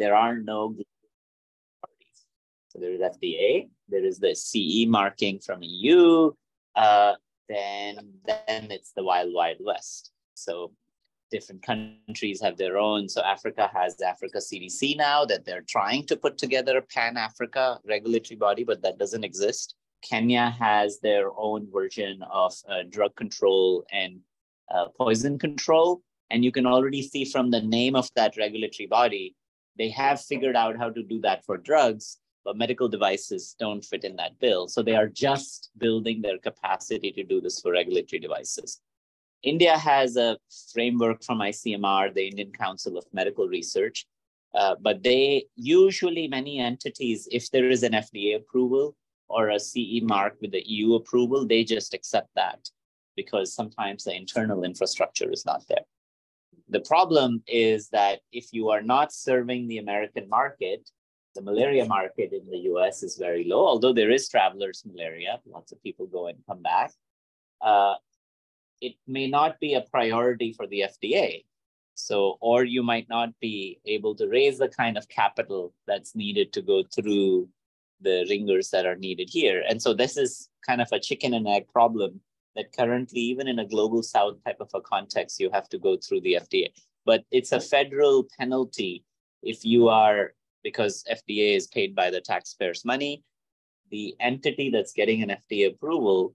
there are no parties. So there is FDA, there is the CE marking from EU, uh, then then it's the wild wild west. So different countries have their own. So Africa has Africa CDC now that they're trying to put together a Pan Africa regulatory body, but that doesn't exist. Kenya has their own version of uh, drug control and uh, poison control. And you can already see from the name of that regulatory body, they have figured out how to do that for drugs, but medical devices don't fit in that bill. So they are just building their capacity to do this for regulatory devices. India has a framework from ICMR, the Indian Council of Medical Research, uh, but they usually, many entities, if there is an FDA approval or a CE mark with the EU approval, they just accept that because sometimes the internal infrastructure is not there. The problem is that if you are not serving the American market, the malaria market in the US is very low, although there is traveler's malaria, lots of people go and come back. Uh, it may not be a priority for the FDA. So, or you might not be able to raise the kind of capital that's needed to go through the wringers that are needed here. And so, this is kind of a chicken and egg problem that currently, even in a global south type of a context, you have to go through the FDA. But it's a federal penalty if you are, because FDA is paid by the taxpayers' money, the entity that's getting an FDA approval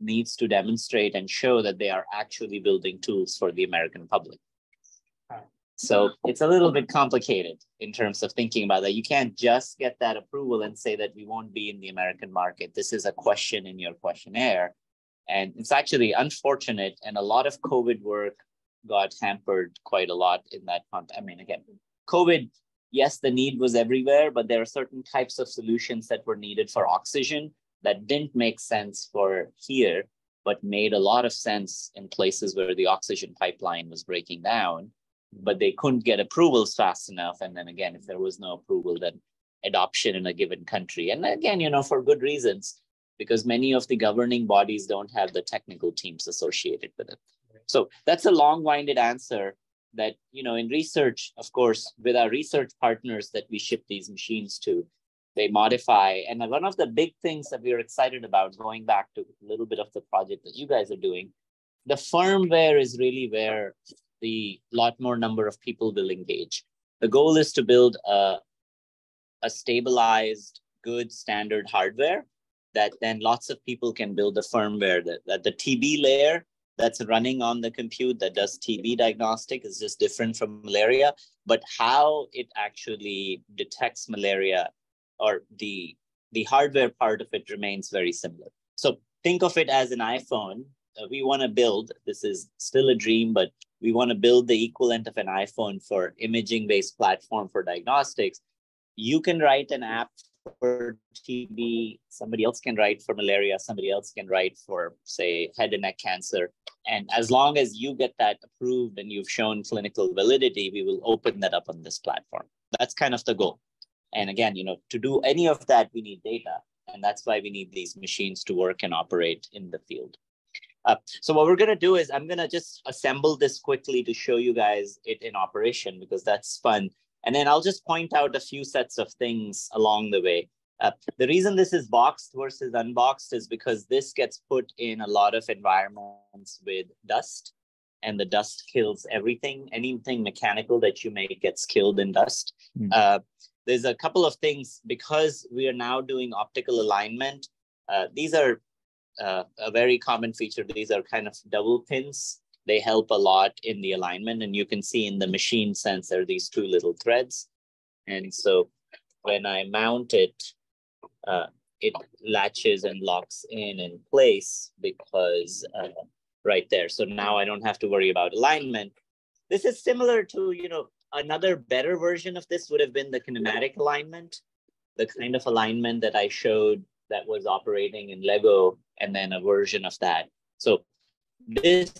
needs to demonstrate and show that they are actually building tools for the American public. So it's a little bit complicated in terms of thinking about that. You can't just get that approval and say that we won't be in the American market. This is a question in your questionnaire. And it's actually unfortunate. And a lot of COVID work got hampered quite a lot in that context. I mean, again, COVID, yes, the need was everywhere, but there are certain types of solutions that were needed for oxygen that didn't make sense for here, but made a lot of sense in places where the oxygen pipeline was breaking down, but they couldn't get approvals fast enough. And then again, if there was no approval, then adoption in a given country. And again, you know, for good reasons because many of the governing bodies don't have the technical teams associated with it. So that's a long-winded answer that, you know, in research, of course, with our research partners that we ship these machines to, they modify. And one of the big things that we're excited about, going back to a little bit of the project that you guys are doing, the firmware is really where the lot more number of people will engage. The goal is to build a, a stabilized, good standard hardware that then lots of people can build the firmware that, that the TB layer that's running on the compute that does TB diagnostic is just different from malaria, but how it actually detects malaria or the the hardware part of it remains very similar. So think of it as an iPhone. Uh, we want to build, this is still a dream, but we want to build the equivalent of an iPhone for imaging based platform for diagnostics. You can write an app for TB, somebody else can write for malaria, somebody else can write for, say, head and neck cancer. And as long as you get that approved and you've shown clinical validity, we will open that up on this platform. That's kind of the goal. And again, you know, to do any of that, we need data. And that's why we need these machines to work and operate in the field. Uh, so what we're going to do is I'm going to just assemble this quickly to show you guys it in operation because that's fun. And then I'll just point out a few sets of things along the way. Uh, the reason this is boxed versus unboxed is because this gets put in a lot of environments with dust and the dust kills everything. Anything mechanical that you make gets killed in dust. Mm. Uh, there's a couple of things because we are now doing optical alignment. Uh, these are uh, a very common feature. These are kind of double pins they help a lot in the alignment. And you can see in the machine sensor, these two little threads. And so when I mount it, uh, it latches and locks in in place because uh, right there. So now I don't have to worry about alignment. This is similar to, you know, another better version of this would have been the kinematic alignment, the kind of alignment that I showed that was operating in Lego and then a version of that. So this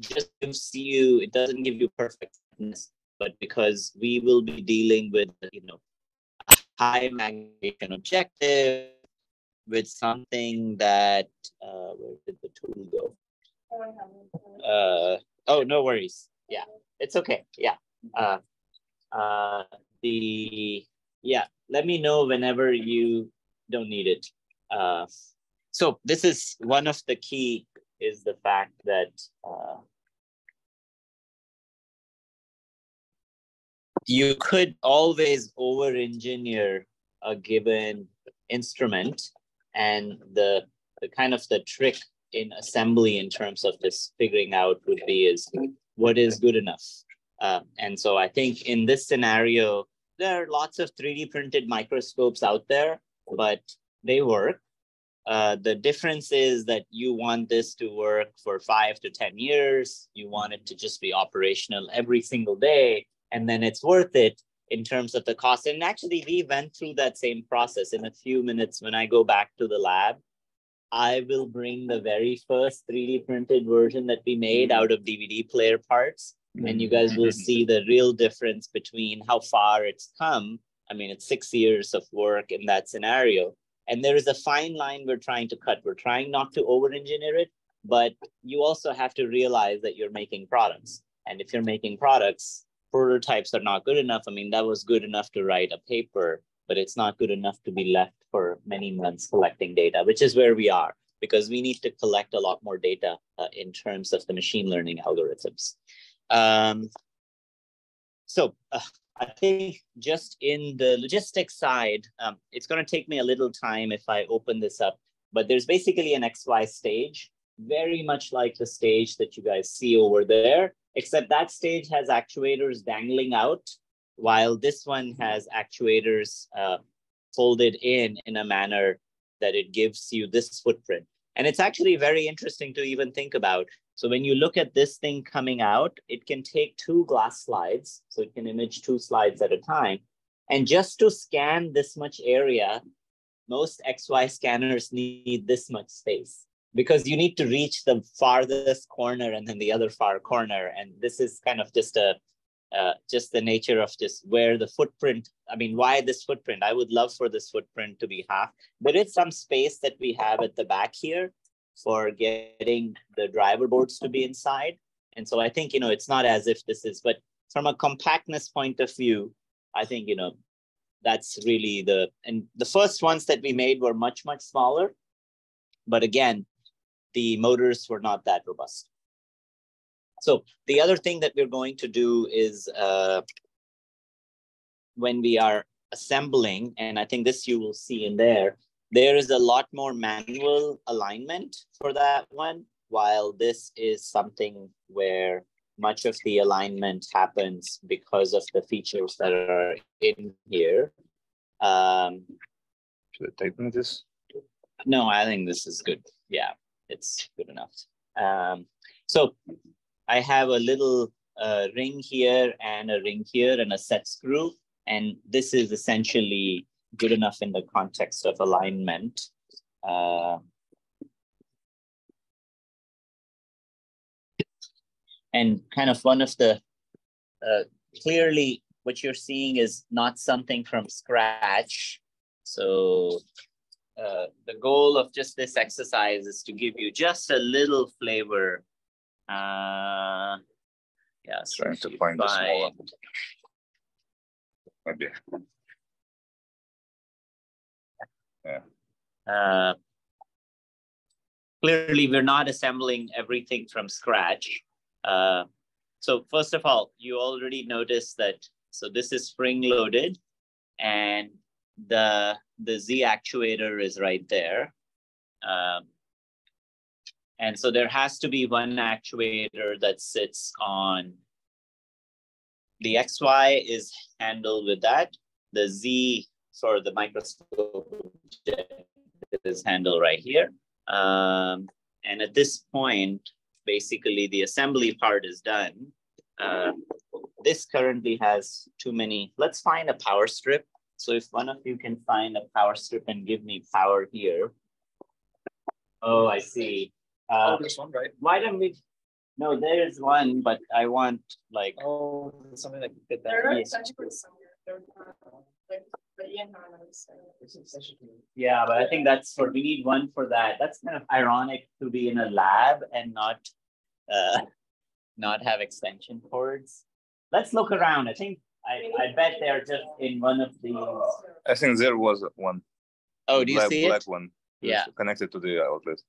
just gives you, it doesn't give you perfectness, but because we will be dealing with, you know, a high magnification objective with something that, uh, where did the tool go? Uh, oh, no worries. Yeah, it's okay. Yeah. Uh, Uh, the, yeah, let me know whenever you don't need it. Uh, so this is one of the key is the fact that uh, you could always over engineer a given instrument and the, the kind of the trick in assembly in terms of this figuring out would be is what is good enough. Uh, and so i think in this scenario there are lots of 3d printed microscopes out there but they work uh, the difference is that you want this to work for five to 10 years. You want it to just be operational every single day, and then it's worth it in terms of the cost. And actually, we went through that same process in a few minutes when I go back to the lab. I will bring the very first 3D printed version that we made out of DVD player parts, and you guys will see the real difference between how far it's come. I mean, it's six years of work in that scenario and there is a fine line we're trying to cut. We're trying not to over engineer it, but you also have to realize that you're making products. And if you're making products, prototypes are not good enough. I mean, that was good enough to write a paper, but it's not good enough to be left for many months collecting data, which is where we are because we need to collect a lot more data uh, in terms of the machine learning algorithms. Um, so uh, I think just in the logistics side, um, it's going to take me a little time if I open this up, but there's basically an XY stage, very much like the stage that you guys see over there, except that stage has actuators dangling out, while this one has actuators uh, folded in in a manner that it gives you this footprint. And it's actually very interesting to even think about so when you look at this thing coming out, it can take two glass slides. So it can image two slides at a time. And just to scan this much area, most XY scanners need this much space because you need to reach the farthest corner and then the other far corner. And this is kind of just a uh, just the nature of just where the footprint, I mean, why this footprint? I would love for this footprint to be half. There is some space that we have at the back here, for getting the driver boards to be inside. And so I think, you know, it's not as if this is, but from a compactness point of view, I think, you know, that's really the, and the first ones that we made were much, much smaller. But again, the motors were not that robust. So the other thing that we're going to do is uh, when we are assembling, and I think this you will see in there, there is a lot more manual alignment for that one, while this is something where much of the alignment happens because of the features that are in here. Um, Should I tighten this? No, I think this is good. Yeah, it's good enough. Um, so I have a little uh, ring here and a ring here and a set screw. And this is essentially good enough in the context of alignment. Uh, and kind of one of the, uh, clearly what you're seeing is not something from scratch. So uh, the goal of just this exercise is to give you just a little flavor. Uh, yeah, trying to find the smaller. Okay. Yeah. Uh, clearly, we're not assembling everything from scratch. Uh, so first of all, you already noticed that, so this is spring loaded and the, the Z actuator is right there. Um, and so there has to be one actuator that sits on the XY is handled with that. The Z for the microscope is handle right here. Um, and at this point, basically the assembly part is done. Uh, this currently has too many. Let's find a power strip. So if one of you can find a power strip and give me power here. Oh, I see. Uh, oh, this one, right? Why don't we? No, there is one, but I want like. Oh, something that fit that. There are somewhere. Yeah, but I think that's for we need one for that. That's kind of ironic to be in a lab and not uh, not have extension cords. Let's look around. I think I, I bet they're just in one of these. I think there was one. Oh, do you black, see black one. Yeah. Connected to the outlet.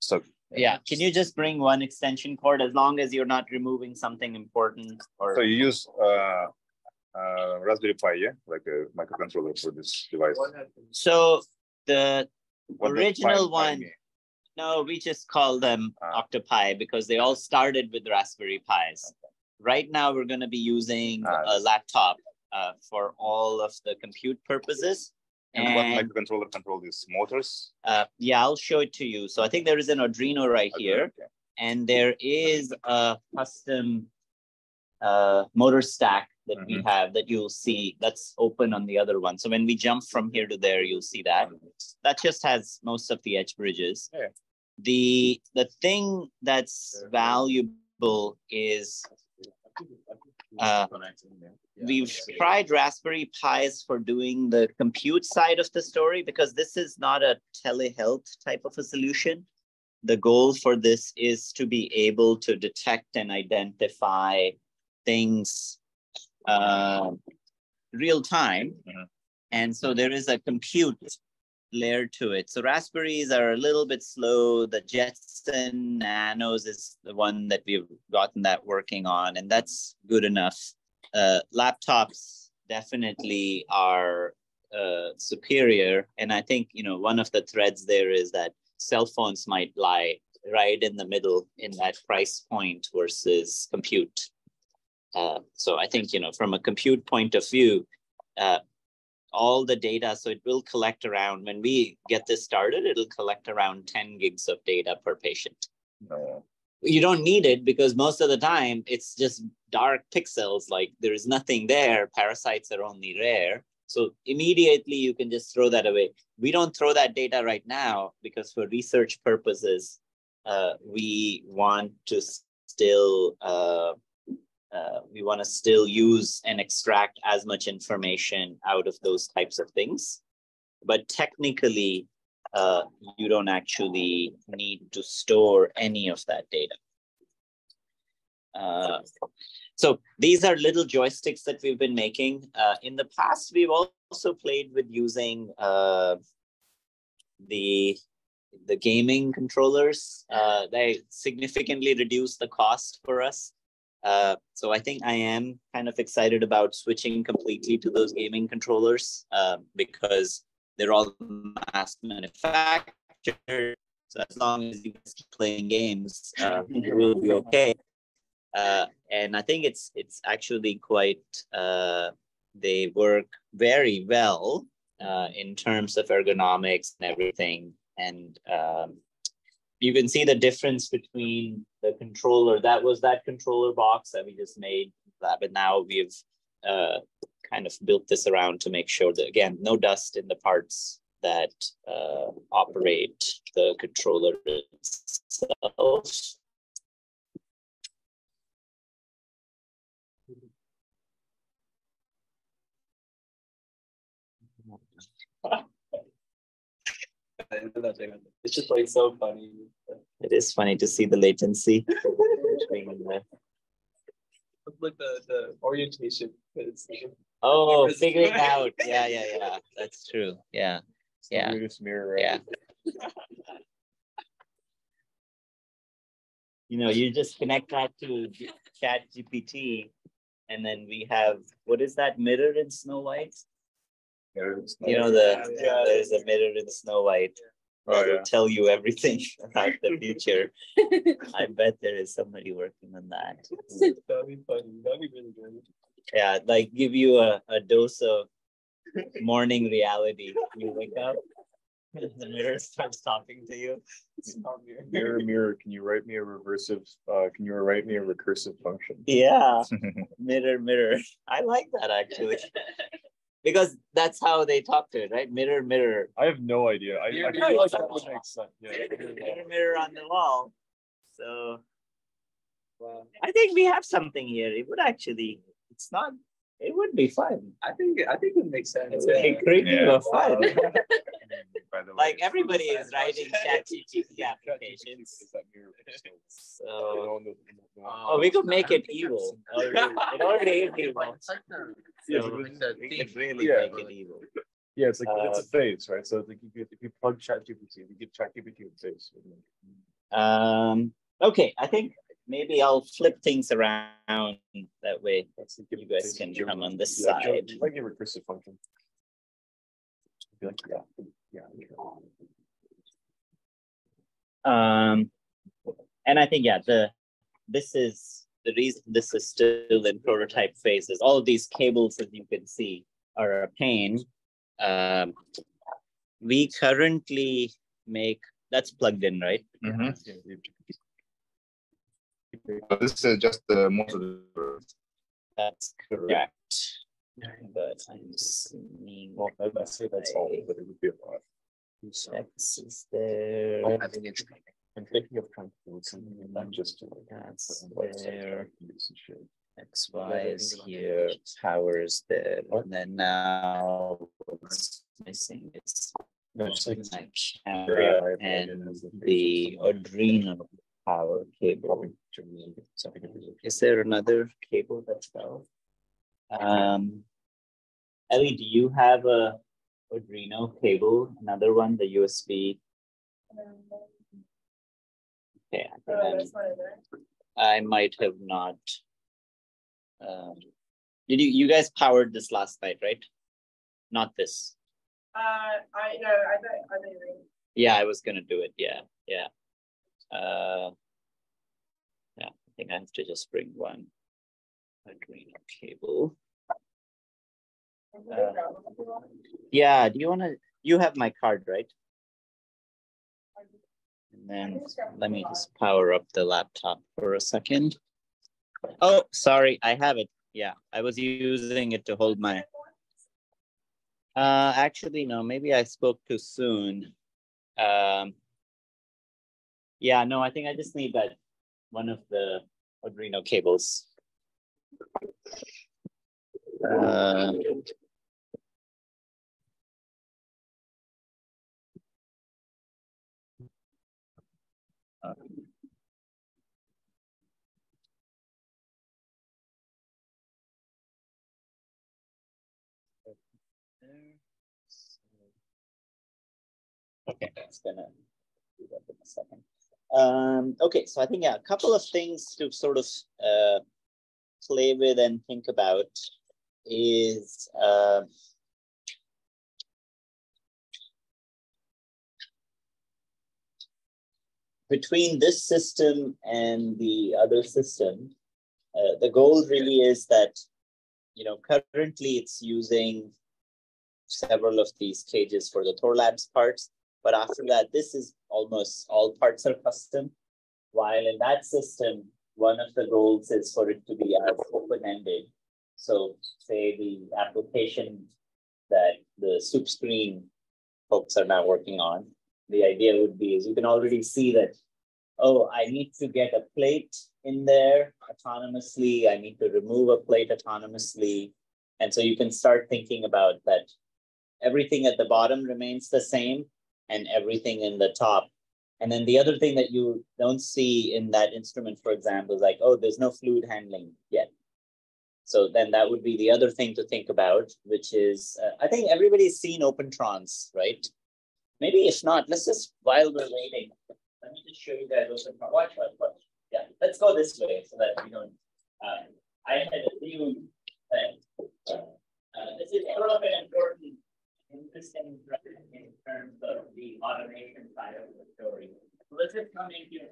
So Yeah. Can you just bring one extension cord as long as you're not removing something important or so you use uh, uh, Raspberry Pi, yeah, like a microcontroller for this device. so the What original Pi one- no, we just call them Ah. Octopi because they all started with Raspberry Pis. Right now, we're going to be using Ah, a laptop uh, for all of the compute purposes. And, what microcontroller control these motors? uh, yeah, I'll show it to you. So I think there is an Arduino right here. Okay. and there is a custom uh, motor stack that we Mhm. have that you'll see that's open on the other one. So when we jump from here to there, you'll see that. That just has most of the H-bridges. Yeah. The the thing that's valuable is uh, we've tried Raspberry Pis for doing the compute side of the story because this is not a telehealth type of a solution. The goal for this is to be able to detect and identify things uh, real time. Mhm. And so there is a compute layer to it. So raspberries are a little bit slow. The Jetson Nanos is the one that we've gotten that working on, and that's good enough. Uh, laptops definitely are uh, superior, and I think you know one of the threads there is that cell phones might lie right in the middle in that price point versus compute. Uh, so I think you know from a compute point of view, uh, all the data. So it will collect around, when we get this started, it'll collect around 10 gigs of data per patient. You don't need it because most of the time it's just dark pixels, like there's nothing there. Parasites are only rare. So immediately you can just throw that away. We don't throw that data right now because for research purposes, uh, we want to still uh, uh, we want to still use and extract as much information out of those types of things. But technically, uh, you don't actually need to store any of that data. Uh, so these are little joysticks that we've been making. Uh, in the past, we've also played with using uh, the the gaming controllers. Uh, they significantly reduce the cost for us. Uh, so I think I am kind of excited about switching completely to those gaming controllers uh, because they're all mass manufactured. So as long as you keep playing games, uh, it will be okay. Uh, and I think it's it's actually quite uh, they work very well in terms of ergonomics and everything. And um, you can see the difference between the controller. That was that controller box that we just made, that, but now we've uh, kind of built this around to make sure that again, no dust in the parts that uh, operate the controller itself. It's just like so funny. It is funny to see the latency between the Like the, the orientation. It's, Oh, Because- figuring out. Yeah, yeah, yeah. That's true. Yeah. Yeah. Just mirror. Yeah. You know, you just connect that to Chat GPT, and then we have what is that mirror in Snow White? You know, the Yeah. there's a mirror in Snow White Oh, will yeah. tell you everything about the future. I bet there is somebody working on that. That'd be funny. That'd be really good. Yeah, like give you a, a dose of morning reality. You wake up, the mirror starts talking to you. Mirror, mirror, can you write me a reversive, uh, can you write me a recursive function? Yeah, mirror, mirror. I like that actually. Because that's how they talk to it, right? Mirror, mirror, I have no idea. I, I Mirror, feel mirror. like that would make sense. Yeah. mirror, mirror on the wall. So Wow. I think we have something here. It would actually, it's not, it would be fun. I think I think it would make sense. It would be yeah. creepy Yeah. but fun. By the way, Like everybody is writing ChatGPT ChatGPT applications. is that mirror crystal. So You know, the, Oh, we could make it evil. It already is evil. It's like the- Yeah, So but the we really Yeah. make it evil. Yeah, it's like, it's a Uh, face, right? So it's like, you could- if you plug ChatGPT, you give ChatGPT a face. Um, okay, I think maybe I'll flip things around that way. That's You guys can come on this Yeah, side. you Like a recursive function. Be like, yeah, yeah. Um, and I think, yeah, the, this is, the reason this is still in prototype phases. all of these cables, as you can see, are a pain. Um, we currently make, that's plugged in, right? Yeah, you- But this is just the most of the. That's correct. But I'm seeing Well, I- I'd say that's all, but it would be a lot. So, X is there. Oh, I think it's. I'm thinking of trying to build something and not just. like, That's there. like, and shit. X, Y is here, power is there, and then now what's missing is No, like. my camera I- I- and the face the or something. Arduino power cable. Probably generally something if it's- Is there another cable that's out? Um, Ellie, do you have a Arduino cable, another one, the USB? Okay, I think Oh, I'm- that's one of them. I might have not. Um, did you, you guys powered this last night, right? Not this. Uh, I know, I bet, I bet you're. Yeah, I was gonna do it. Yeah, yeah. Uh, yeah, I think I have to just bring one Arduino cable. Uh, Yeah, do you wanna, you have my card, right? And then let me just power up the laptop for a second. Oh, sorry, I have it. Yeah, I was using it to hold my, uh, actually, no, maybe I spoke too soon. Um, yeah, no, I think I just need that, one of the Arduino cables. Uh, Okay, it's gonna do that in a second. Um, okay, so I think yeah, a couple of things to sort of uh, play with and think about is uh, between this system and the other system, uh, the goal really is that you know currently it's using several of these cages for the Thorlabs parts, but after that, this is almost all parts are custom. While in that system, one of the goals is for it to be as open-ended. So say the application that the soup screen folks are now working on, the idea would be is you can already see that, oh, I need to get a plate in there autonomously. I need to remove a plate autonomously. And so you can start thinking about that everything at the bottom remains the same and everything in the top. And then the other thing that you don't see in that instrument, for example, is like, oh, there's no fluid handling yet. So then that would be the other thing to think about, which is, uh, I think everybody's seen open OpenTrons, right? Maybe if not, let's just, while we're waiting, let me just show you guys OpenTrons. Watch, watch, watch. Yeah, let's go this way so that we don't, uh, I had a few things. Uh, this is sort of an important interesting in terms of the automation side of the story. Let's just come in here.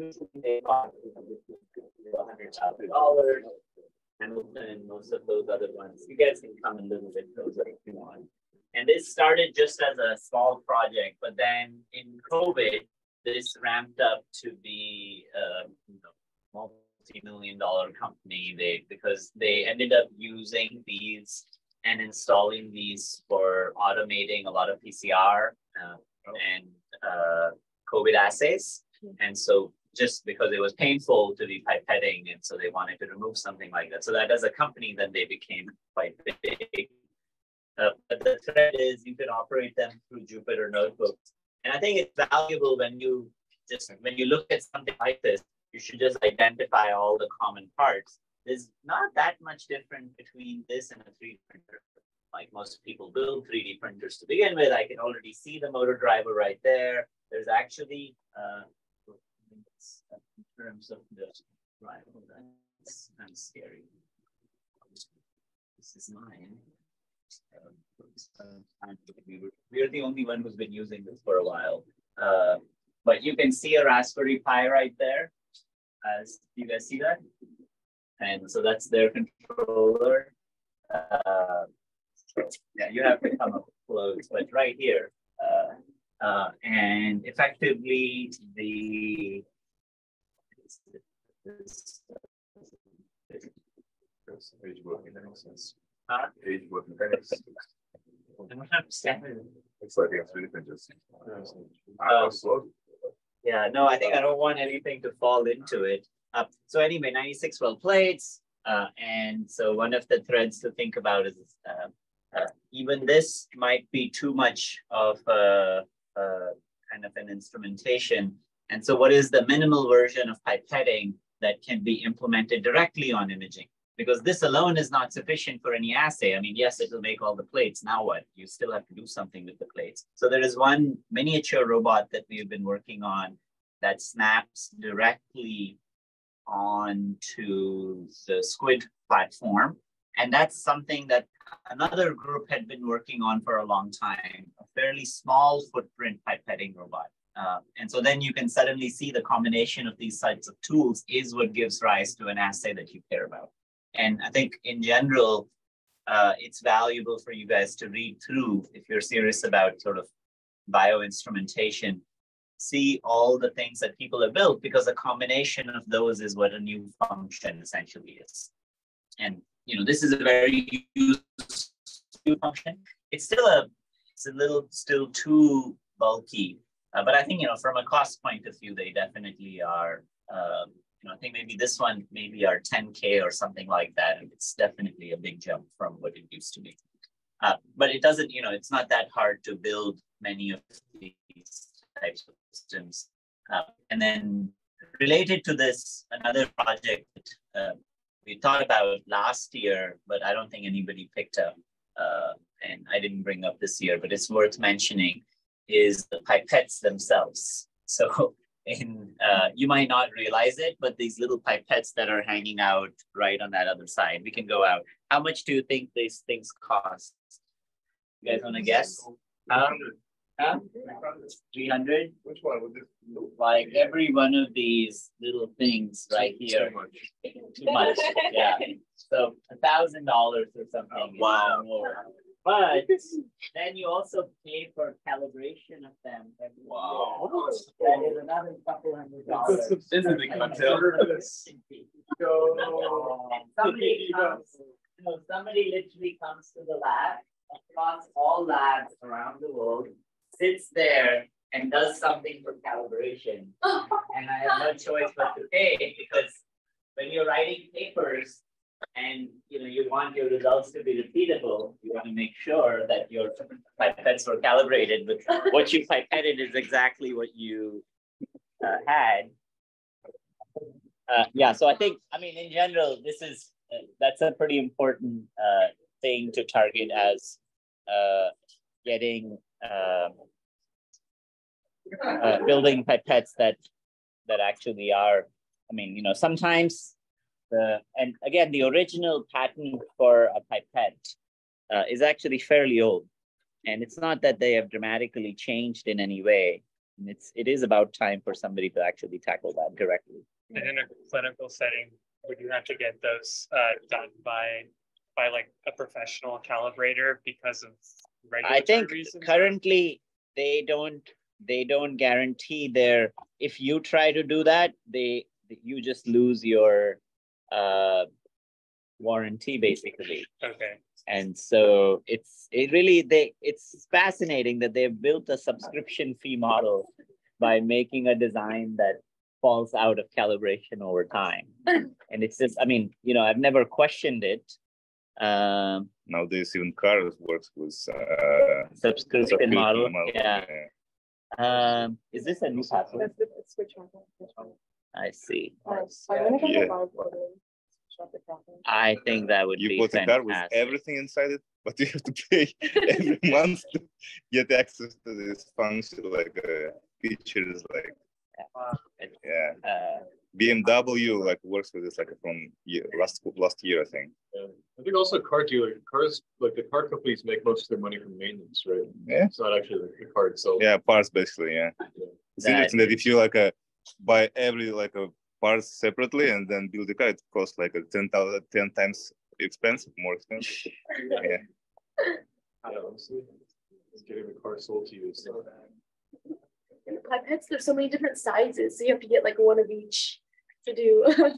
For one second. hundred thousand dollars. Hamilton and most of those other ones. You guys can come and little bit closer if you want. And this started just as a small project, but then in COVID, this ramped up to be a you know, multi million dollar company. They because they ended up using these and installing these for automating a lot of PCR uh, and uh, COVID assays. And so just because it was painful to be pipetting, and so they wanted to remove something like that. So that as a company, then they became quite big. Uh, but the thread is you can operate them through Jupyter notebooks. And I think it's valuable when you just when you look at something like this, you should just identify all the common parts. There's not that much different between this and a 3D printer. Like most people build 3D printers to begin with, I can already see the motor driver right there. There's actually, uh, in terms of the driver, that's kind of scary. This is mine. Um, we are the only one who's been using this for a while. Uh, but you can see a Raspberry Pi right there. As you guys see that? And so that's their controller. Uh, yeah, you have to come up close, but right here. Uh, uh, and effectively the Age book mechanics. Huh? Age book mechanics. I don't. It's like it's really just. Um, Yeah, no, I think I don't want anything to fall into it. Uh, so anyway, 96 well plates. Uh, and so one of the threads to think about is uh, uh, even this might be too much of a, a, kind of an instrumentation. And so what is the minimal version of pipetting that can be implemented directly on imaging? Because this alone is not sufficient for any assay. I mean, yes, it will make all the plates. Now what? You still have to do something with the plates. So there is one miniature robot that we have been working on that snaps directly onto the Squid platform. And that's something that another group had been working on for a long time, a fairly small footprint pipetting robot. Uh, and so then you can suddenly see the combination of these types of tools is what gives rise to an assay that you care about. And I think in general, uh, it's valuable for you guys to read through if you're serious about sort of bioinstrumentation, see all the things that people have built because a combination of those is what a new function essentially is. And you know, this is a very useful function. It's still a, it's a little still too bulky, uh, but I think you know from a cost point of view, they definitely are. Um, you know, I think maybe this one maybe are 10k or something like that, and it's definitely a big jump from what it used to be. Uh, but it doesn't, you know, it's not that hard to build many of these types of systems. Uh, and then related to this, another project uh, we thought about last year, but I don't think anybody picked up, uh, and I didn't bring up this year, but it's worth mentioning, is the pipettes themselves. So in uh, you might not realize it, but these little pipettes that are hanging out right on that other side, we can go out. How much do you think these things cost? You guys want to guess? Um, huh? 300? Which one would this? Like every one of these little things right here. Too much. Too much. Yeah. So a thousand dollars or something. Wow. More. But then you also pay for calibration of them. every Wow. That is another couple hundred dollars. This is a big cocktail. And somebody comes, you know, somebody literally comes to the lab across all labs around the world, sits there and does something for calibration. And I have no choice but to pay because when you're writing papers and you know you want your results to be repeatable, you want to make sure that your pipettes were calibrated but what you pipetted is exactly what you uh, had. Uh, yeah, so I think, I mean, in general, this is, uh, that's a pretty important uh, thing to target as uh, getting, um, uh, building pipettes that, that actually are, I mean, you know, sometimes the, and again, the original patent for a pipette uh, is actually fairly old. And it's not that they have dramatically changed in any way. And it's, it is about time for somebody to actually tackle that directly. And in a clinical setting, would you have to get those uh, done by by like a professional calibrator because of regulatory I think reasons? currently they don't they don't guarantee their if you try to do that they you just lose your uh, warranty basically. Okay. And so it's it really they it's fascinating that they've built a subscription fee model by making a design that falls out of calibration over time. and it's just, I mean, you know, I've never questioned it. Um, Nowadays, even cars works with uh, subscription subscription model. model, Yeah. Um, is this a new password? That's the switch on. Switch on. I see. Nice. I'm gonna go Yeah. to live order. Switch off the problem. I think that would You be You bought a car with everything inside it, but you have to pay every month to get access to this function, like uh, features, like yeah. Uh, BMW like works with this like from year, last last year, I think. Yeah. I think also car dealer, cars, like the car companies make most of their money from maintenance, right? Yeah. It's not actually the car itself. Yeah, parts basically. Yeah, it's That- interesting that if you like uh, buy every like a parts separately and then build the car, it costs like a 10,000 10 times expensive, more expensive. yeah. Yeah, honestly, just getting the car sold to you is not And the pipettes, there's so many different sizes, so you have to get like one of each to do.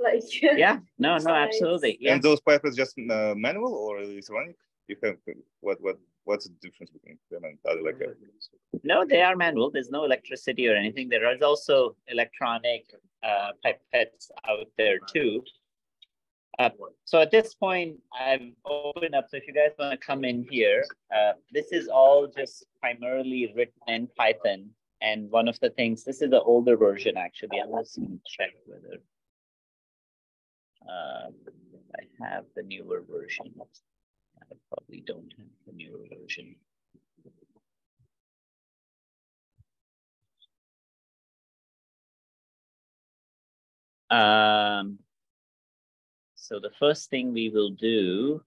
like yeah, no, no, Size. absolutely. Yeah. And those pipes just uh, manual or electronic? You have what what what's the difference between them and other like uh, No, they are manual. There's no electricity or anything. There is also electronic uh, pipettes out there too. Uh, so at this point, I've opened up. So if you guys want to come in here, uh, this is all just primarily written in Python. And one of the things, this is the older version actually. I'm just going to check whether uh, I have the newer version. I probably don't have the newer version. Um, so the first thing we will do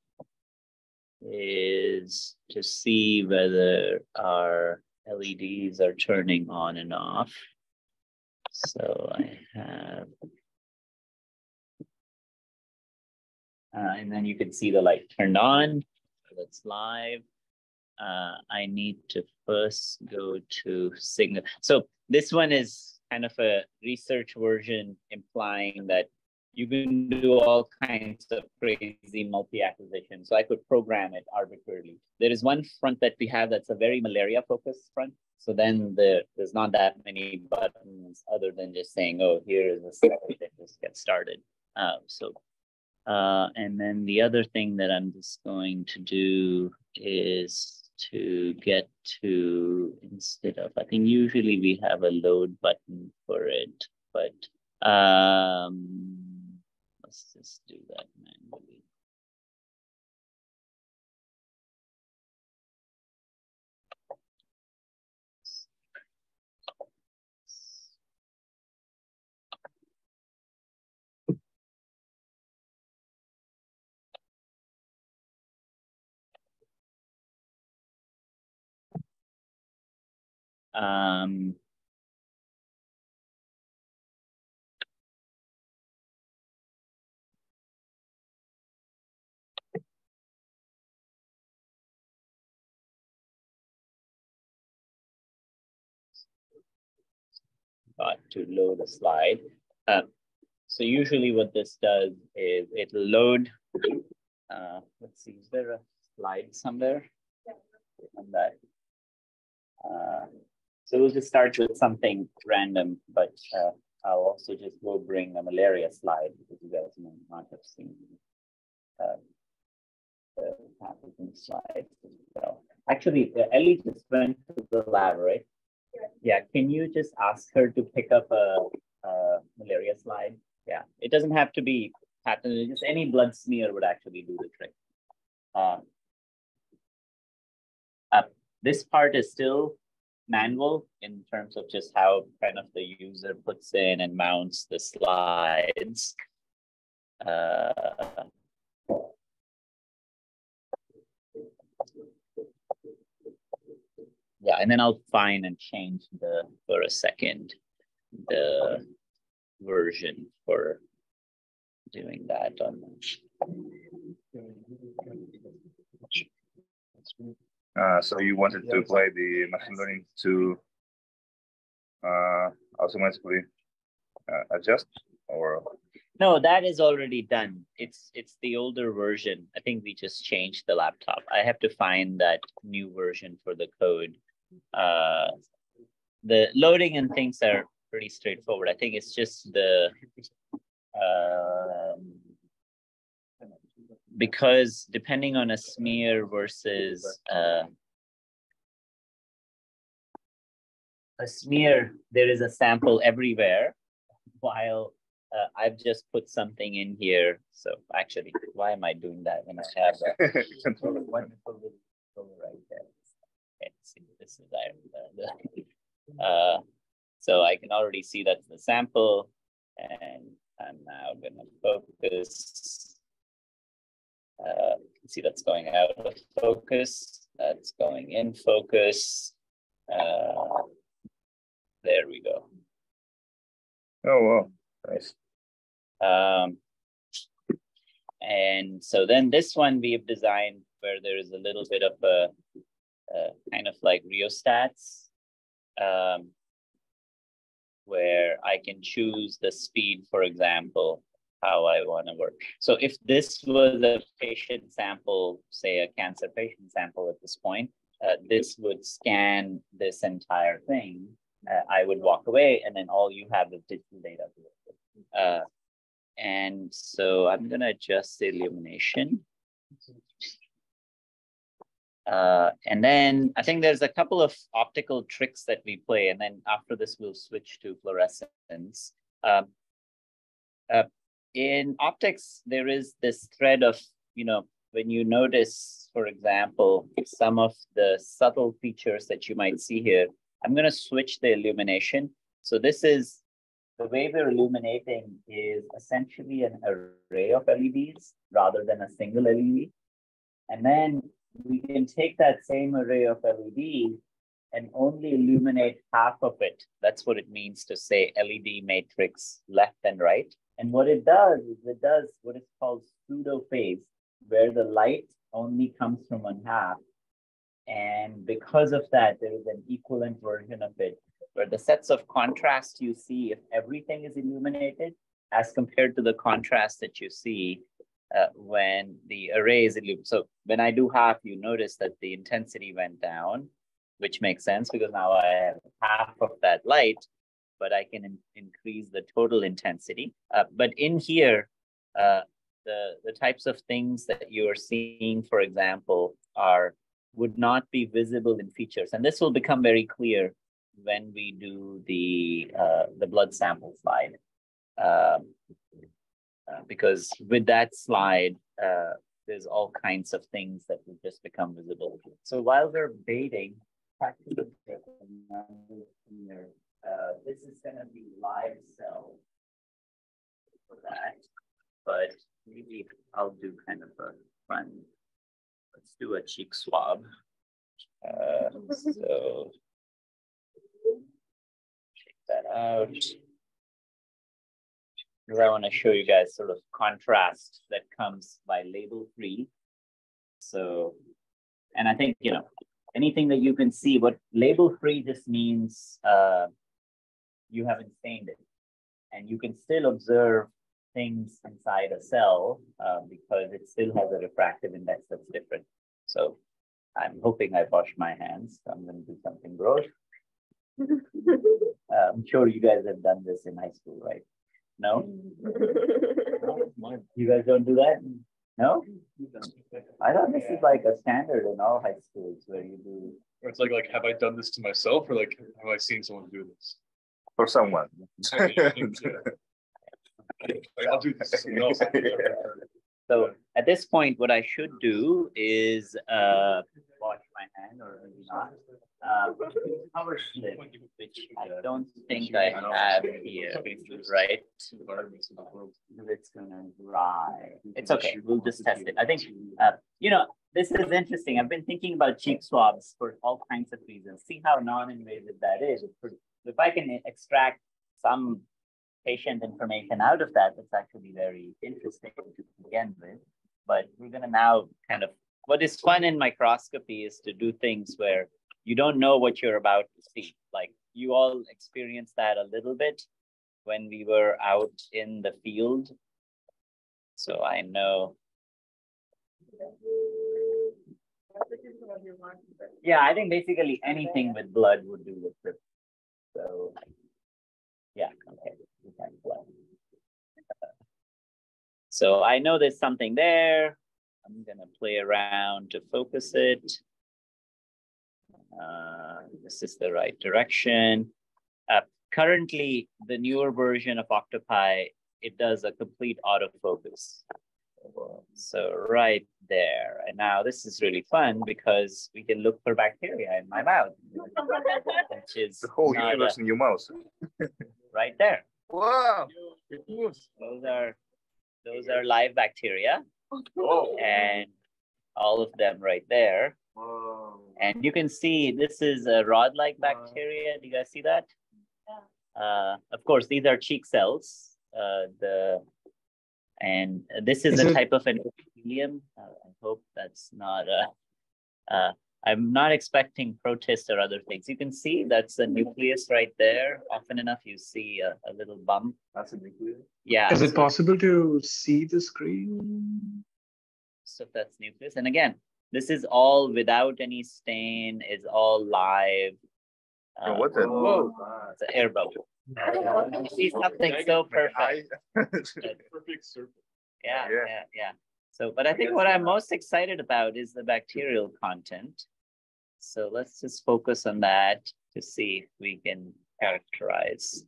is to see whether our LEDs are turning on and off. So I have, uh, and then you can see the light turned on. That's live. Uh, I need to first go to signal. So this one is kind of a research version implying that you can do all kinds of crazy multi-acquisition. So I could program it arbitrarily. There is one front that we have that's a very malaria focused front. So then the, there's not that many buttons other than just saying, oh, here is a step that just get started. Uh, so, uh, and then the other thing that I'm just going to do is to get to instead of, I think usually we have a load button for it, but um, let's just do that manually. Um, got to load a slide. Uh, so usually what this does is it'll load, uh, let's see, is there a slide somewhere on that? Uh, so we'll just start with something random, but uh, I'll also just go bring a malaria slide because you guys may not have seen uh, the pathogen slide as well. Actually, uh, Ellie just went to the lab, right? Yeah, can you just ask her to pick up a, a malaria slide? Yeah, it doesn't have to be pathogen, just any blood smear would actually do the trick. Um, uh, this part is still manual in terms of just how kind of the user puts in and mounts the slides. Uh, yeah, and then I'll find and change the for a second the version for doing that on Uh, so you wanted to apply the machine learning to uh, automatically uh, adjust or No, that is already done. It's it's the older version. I think we just changed the laptop. I have to find that new version for the code. Uh, the loading and things are pretty straightforward. I think it's just the um, because depending on a smear versus uh, a smear, there is a sample everywhere, while uh, I've just put something in here. So actually, why am I doing that when I have a wonderful little right there? Okay, see, this is I, uh, so I can already see that's the sample, and I'm now gonna focus. Uh, you see that's going out of focus. That's going in focus. Uh, there we go. oh wow, nice. Um, and so then this one we have designed where there is a little bit of a, a kind of like rheostats, um, where I can choose the speed, for example, how I want to work. So if this was a patient sample, say a cancer patient sample at this point, uh, this would scan this entire thing. Uh, I would walk away, and then all you have is digital data. to. Uh, and so I'm gonna adjust the illumination. Uh, and then I think there's a couple of optical tricks that we play, and then after this we'll switch to fluorescence. Um, uh, in optics, there is this thread of, you know, when you notice, for example, some of the subtle features that you might see here, I'm gonna switch the illumination. So this is the way we're illuminating is essentially an array of LEDs rather than a single LED. And then we can take that same array of LED and only illuminate half of it. That's what it means to say LED matrix left and right. And what it does is it does what is called pseudo phase, where the light only comes from one half. And because of that, there is an equivalent version of it where the sets of contrast you see if everything is illuminated as compared to the contrast that you see uh, when the array is illuminated. So when I do half, you notice that the intensity went down, which makes sense because now I have half of that light, but I can in increase the total intensity. Uh, but in here, uh, the, the types of things that you are seeing, for example, are would not be visible in features. And this will become very clear when we do the uh, the blood sample slide. Um, uh, because with that slide, uh, there's all kinds of things that will just become visible. So while we're baiting, practically, uh, this is going to be live cell for that, but maybe I'll do kind of a fun, let's do a cheek swab. Uh, so check that out. I want to show you guys sort of contrast that comes by label free. So, and I think, you know, anything that you can see, what label free just means uh, you haven't stained it. And you can still observe things inside a cell uh, because it still has a refractive index that's different. So I'm hoping I wash my hands. So I'm going to do something gross. Uh, I'm sure you guys have done this in high school, right? No? You guys don't do that? No? I thought this is like a standard in all high schools where you do. Or it's like, like, have I done this to myself or like, have I seen someone do this? For someone. I'll do this else. So at this point, what I should do is uh, wash my hand or maybe not. Uh, cover slip, which I don't think I have here, right? It's gonna dry. It's okay. We'll just test it. I think, uh, you know, this is interesting. I've been thinking about cheek swabs for all kinds of reasons. See how non-invasive that is. If I can extract some patient information out of that, that's actually very interesting to begin with. But we're gonna now kind of, what is fun in microscopy is to do things where you don't know what you're about to see. Like you all experienced that a little bit when we were out in the field. So I know. Yeah, I think basically anything with blood would do the trick. So, yeah, okay. blood. So I know there's something there. I'm gonna play around to focus it. Uh, this is the right direction. Uh, currently, the newer version of Octopi, it does a complete autofocus. So right there. And now this is really fun because we can look for bacteria in my mouth, which is The whole not a- universe in your mouth. right there. Wow. It moves. Those are those are live bacteria Oh. and all of them right there. Whoa. And you can see this is a rod-like bacteria. Do you guys see that? Uh, of course, these are cheek cells. Uh, the and this is, Is a it- type of an epithelium. Uh, I hope that's not a. Uh, I'm not expecting protist or other things. You can see that's the nucleus right there. Often enough, you see a, a little bump. That's a nucleus. Yeah. Is it possible to see the screen? so that's nucleus. And again, this is all without any stain, is all live. Oh, Uh, what? Whoa. It's an air bubble. You see something so perfect. Perfect circle. Yeah, Yeah. yeah, yeah. So, but I think what I'm most excited about is the bacterial content. So let's just focus on that to see if we can characterize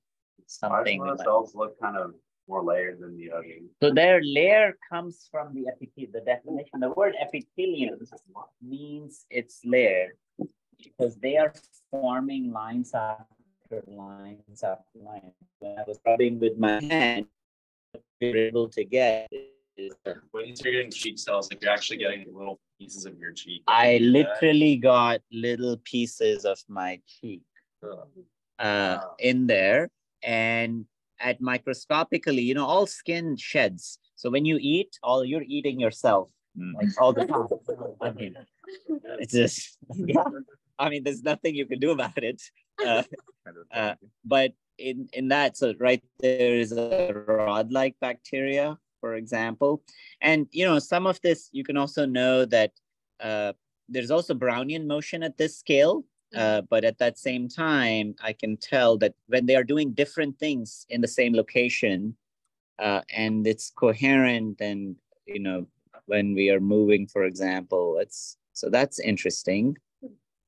something. Some of that- the cells look kind of more layered than the others. So their layer comes from the epithelium. The definition, the word epithelium means it's layered because they are forming lines after lines after lines. When I was rubbing with my hand, we were able to get is When you're getting cheek cells, like you're actually getting little pieces of your cheek. I Can you that? literally got little pieces of my cheek Ugh. uh, Wow. in there. And at microscopically, you know, all skin sheds. So when you eat, all you're eating yourself Mm. like all the time. I mean, it's just, yeah. I mean, there's nothing you can do about it. Uh, Uh, but in in that, so right there is a rod-like bacteria, for example, and you know some of this you can also know that uh, there's also Brownian motion at this scale. Uh, but at that same time, I can tell that when they are doing different things in the same location, uh, and it's coherent, and you know when we are moving, for example, it's so that's interesting.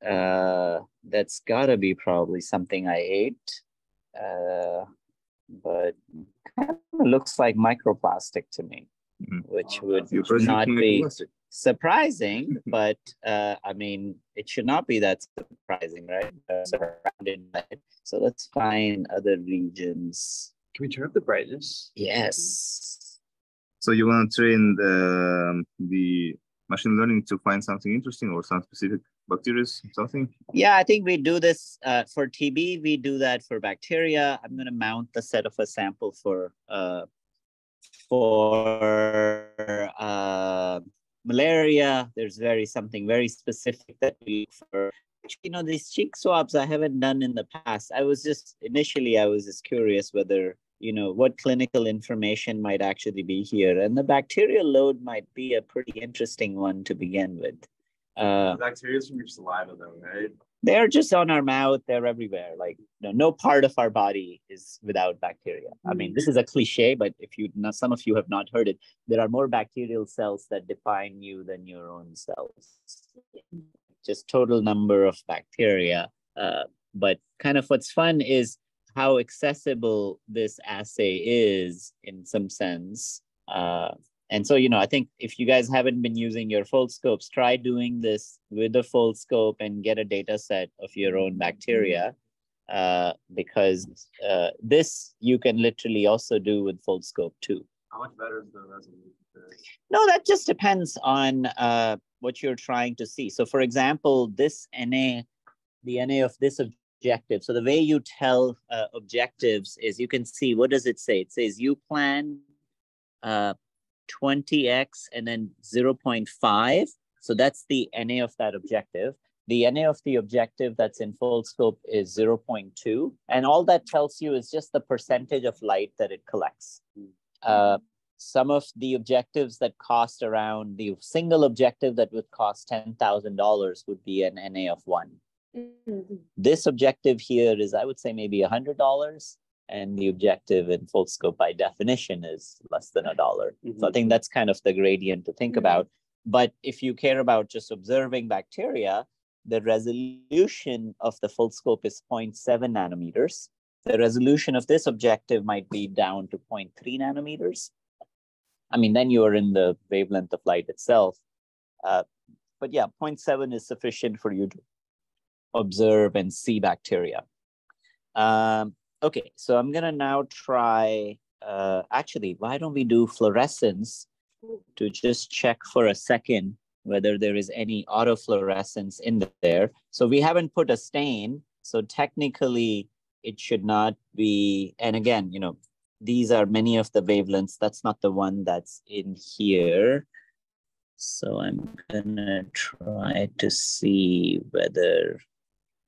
Uh, that's gotta be probably something I ate. Uh, but kind of looks like microplastic to me, Mhm. which Oh, would that's You're first not be surprising, but uh, I mean, it should not be that surprising, right? Uh, surrounded by it. So let's find other regions. Can we turn up the brightness? Yes. So you want to train the um, the machine learning to find something interesting or some specific bacteria, something? Yeah, I think we do this uh, for TB. We do that for bacteria. I'm going to mount the set of a sample for uh, for uh, malaria. There's very something very specific that we for. You know, these cheek swabs I haven't done in the past. I was just initially I was just curious whether you know what clinical information might actually be here, and the bacterial load might be a pretty interesting one to begin with. Uh, Bacteria from your saliva, though, right? they're just on our mouth they're everywhere like no, no part of our body is without bacteria. I mean this is a cliche but if you some of you have not heard it there are more bacterial cells that define you than your own cells. Just total number of bacteria uh, but kind of what's fun is how accessible this assay is in some sense uh, and so, you know, I think if you guys haven't been using your Foldscopes, try doing this with the scope and get a data set of your own bacteria. Uh, because uh, this you can literally also do with Foldscope too. How much better is the resolution? No, that just depends on uh, what you're trying to see. So, for example, this NA, the NA of this objective. So, the way you tell uh, objectives is you can see what does it say? It says you plan uh, 20x and then 0.5. So, that's the NA of that objective. the NA of the objective that's in Foldscope is 0.2. And all that tells you is just the percentage of light that it collects. Uh, some of the objectives that cost around the single objective that would cost $10,000 would be an NA of one. Mhm. This objective here is, I would say, maybe $100. And the objective in Foldscope by definition is less than a dollar. So I think that's kind of the gradient to think Mhm. about. But if you care about just observing bacteria, the resolution of the Foldscope is 0.7 nanometers. The resolution of this objective might be down to 0.3 nanometers. I mean, then you are in the wavelength of light itself. Uh, but yeah, 0.7 is sufficient for you to observe and see bacteria. Um, okay, so I'm gonna now try, uh, actually, why don't we do fluorescence to just check for a second whether there is any autofluorescence in there. So we haven't put a stain, so technically it should not be, and again, you know, these are many of the wavelengths. That's not the one that's in here. So I'm gonna try to see whether,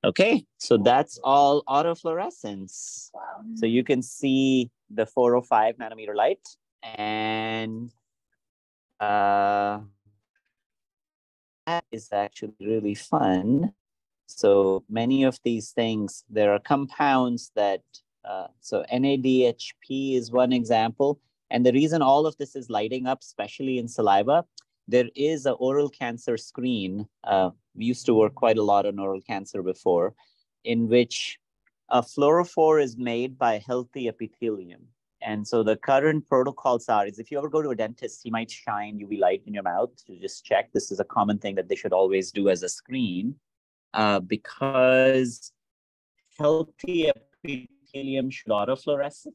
okay, so that's all autofluorescence. So you can see the 405 nanometer light and uh, that is actually really fun. So many of these things, there are compounds that, uh, so NADHP is one example. And the reason all of this is lighting up, especially in saliva, there is an oral cancer screen. Uh, we used to work quite a lot on oral cancer before, in which a fluorophore is made by healthy epithelium. And so the current protocols are is if you ever go to a dentist, he might shine UV light in your mouth to just check. This is a common thing that they should always do as a screen uh, because healthy epithelium should autofluoresce,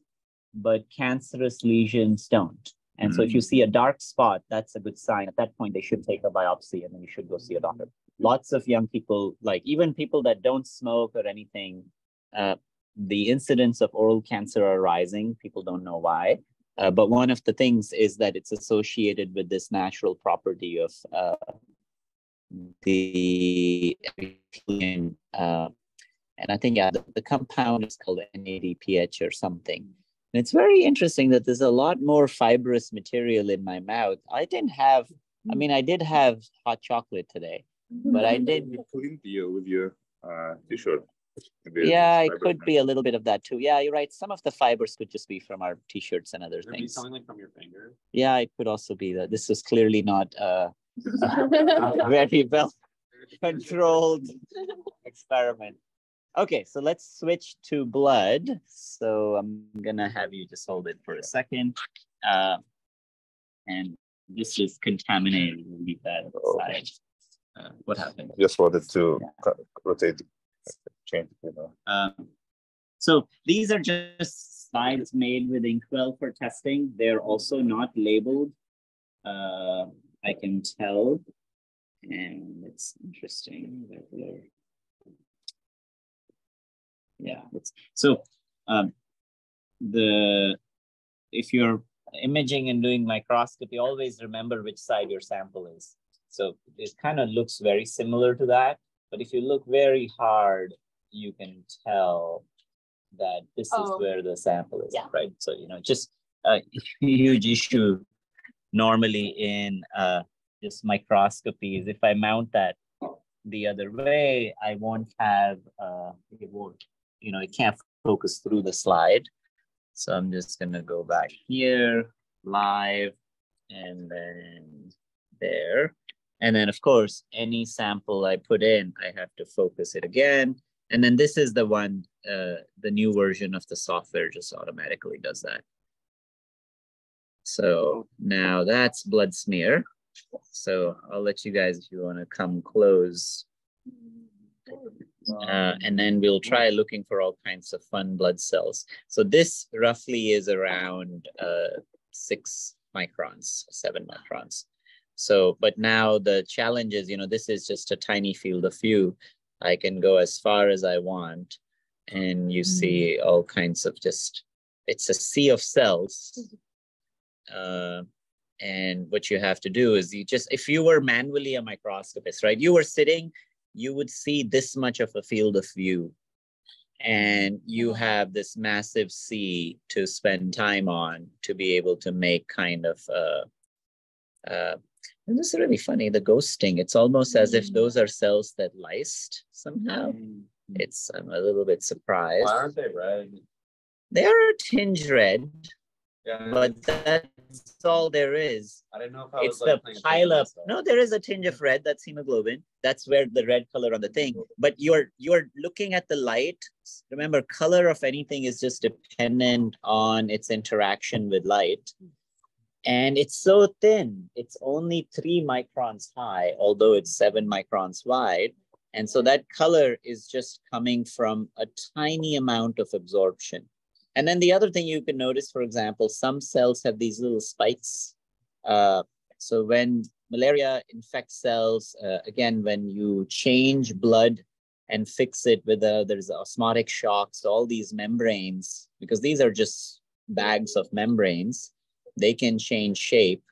but cancerous lesions don't. And so if you see a dark spot, that's a good sign. At that point, they should take a biopsy and then you should go see a doctor. Lots of young people, like even people that don't smoke or anything, uh, the incidence of oral cancer are rising. People don't know why. Uh, but one of the things is that it's associated with this natural property of uh, the. Uh, and I think yeah, the, the compound is called NADPH or something. And it's very interesting that there's a lot more fibrous material in my mouth. I didn't have, I mean, I did have hot chocolate today, but I did You clean the with your uh, t-shirt. Yeah, it could be a little bit of that too. Yeah, you're right. Some of the fibers could just be from our t-shirts and other Could it be things. something like from your finger? Yeah, it could also be that this is clearly not uh, a very well controlled experiment. Okay, so let's switch to blood. So I'm gonna have you just hold it for a second. Uh, and this is contaminated. We'll leave that aside. Uh, what happened? Just wanted to Yeah. rotate, change, you know. Um, so these are just slides made with Inkwell for testing. They're also not labeled. Uh, I can tell. And it's interesting that they're. Yeah, it's so um, the if you're imaging and doing microscopy, always remember which side your sample is. So it kind of looks very similar to that. But if you look very hard, you can tell that this Oh. is where the sample is, Yeah. right? So, you know, just a huge issue normally in uh, just microscopy is if I mount that the other way, I won't have, uh, it won't, you know, it can't focus through the slide. So I'm just gonna go back here, live, and then there. And then of course, any sample I put in, I have to focus it again. And then this is the one, uh, the new version of the software just automatically does that. So now that's blood smear. So I'll let you guys, if you wanna come close. Uh, and then we'll try looking for all kinds of fun blood cells. So this roughly is around uh, six microns, seven microns. So, but now the challenge is, you know, this is just a tiny field of view. I can go as far as I want, and you see all kinds of just, it's a sea of cells. Uh, and what you have to do is you just, if you were manually a microscopist, right? You were sitting you would see this much of a field of view and you have this massive sea to spend time on to be able to make kind of uh, uh, and this is really funny the ghosting. It's almost as if those mm. are cells that lysed somehow. Mm. It's i'm a little bit surprised. Why aren't they red? they are a tinge red Yeah, but that's all there is. I didn't know if I it's was like. the playing pile up. no there is a tinge of red that's hemoglobin. That's where the red color on the thing. But you're you're looking at the light. Remember color of anything is just dependent on its interaction with light and it's so thin. It's only three microns high although it's seven microns wide. And so that color is just coming from a tiny amount of absorption. And then the other thing you can notice for example some cells have these little spikes. Uh, so when malaria infects cells, uh, again, when you change blood and fix it with a, there's osmotic shocks, all these membranes, because these are just bags of membranes, they can change shape.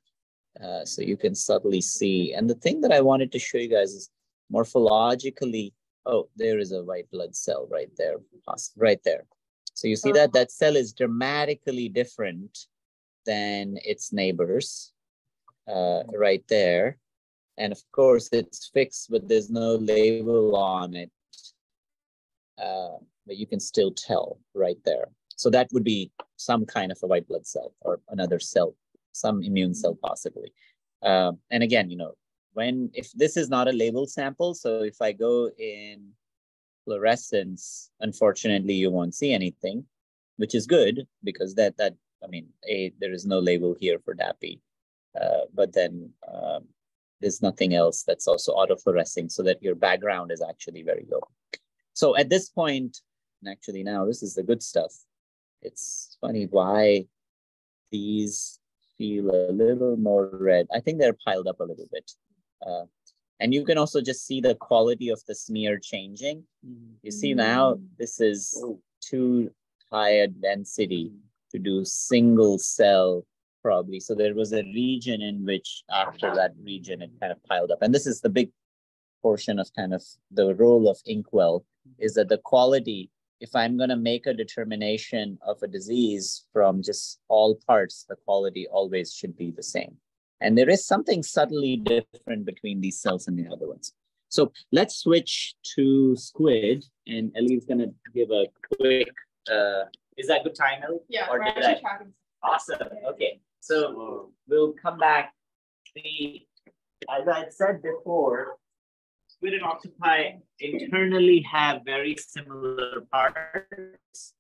Uh, so you can subtly see. And the thing that I wanted to show you guys is morphologically, oh, there is a white blood cell right there, right there. So you see that that cell is dramatically different than its neighbors uh, right there. And of course, it's fixed, but there's no label on it. Uh, but you can still tell right there. So that would be some kind of a white blood cell or another cell, some immune cell possibly. Um, and again, you know, when if this is not a labeled sample, so if I go in fluorescence, unfortunately, you won't see anything, which is good because that that I mean, a there is no label here for DAPI, uh, but then um, there's nothing else that's also autofluorescing, so that your background is actually very low. So at this point, and actually now this is the good stuff. It's funny why these feel a little more red. I think they're piled up a little bit. Uh, and you can also just see the quality of the smear changing. You see now, this is too high a density to do single cell probably. So there was a region in which after that region, it kind of piled up. And this is the big portion of kind of the role of Inkwell is that the quality, if I'm going to make a determination of a disease from just all parts, the quality always should be the same. And there is something subtly different between these cells and the other ones. So let's switch to squid, and Ellie's going to give a quick. Uh, is that good time, Ellie? Yeah, Or we're actually I-. Awesome. Okay. So we'll come back. The as I said before, Squid and Octopi internally have very similar parts.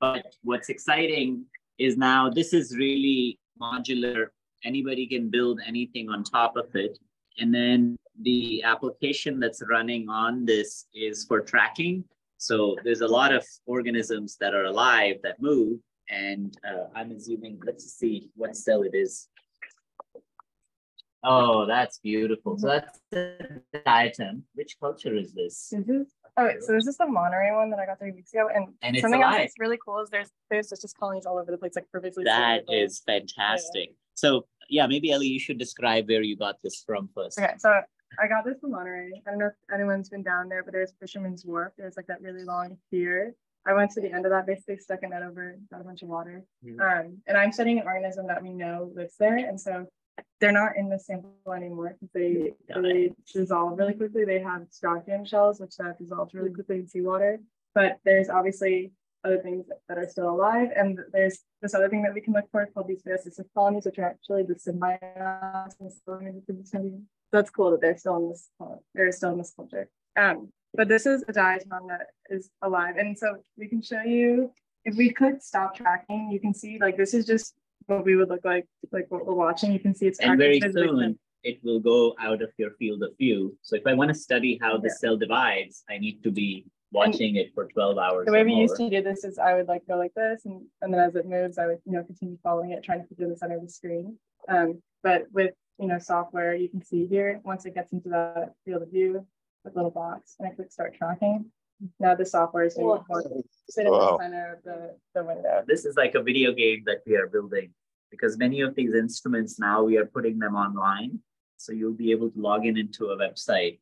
But what's exciting is now this is really modular. Anybody can build anything on top of it. And then the application that's running on this is for tracking. So there's a lot of organisms that are alive that move. And uh, I'm assuming, let's see what cell it is. Oh, that's beautiful. So that's the item. Which culture is this? Oh, wait, so this is the Monterey one that I got three weeks ago, and, And something else that's really cool is there's there's just, colonies all over the place, like perfectly. That is fantastic. So yeah, maybe Ellie, you should describe where you got this from first. Okay, so I got this from Monterey. I don't know if anyone's been down there, but there's Fisherman's Wharf. There's like that really long pier. I went to the end of that, basically stuck a net over, got a bunch of water. Mhm. Um, and I'm studying an organism that we know lives there, and so they're not in the sample anymore because they Got they dissolve really quickly. They have strontium shells, which that dissolves really quickly in seawater. But there's obviously other things that are still alive, and there's this other thing that we can look for called these Phaeocystis colonies, which are actually the symbiotes. That's cool that they're still in this. They're still in this culture. Um, but this is a diatom that is alive, and so we can show you if we could stop tracking. You can see like this is just what we would look like, like what we're watching. You can see it's And very soon it will go out of your field of view. So if I want to study how the Yeah. cell divides, I need to be watching it for 12 hours. The way we used to do this is I would like go like this and, and then as it moves, I would, you know, continue following it, trying to keep it in the center of the screen. Um, but with, you know, software, you can see here, once it gets into that field of view, with little box and I click start tracking. Now the software is going to sit in the center of the, the window. This is like a video game that we are building because many of these instruments now we are putting them online. So you'll be able to log in into a website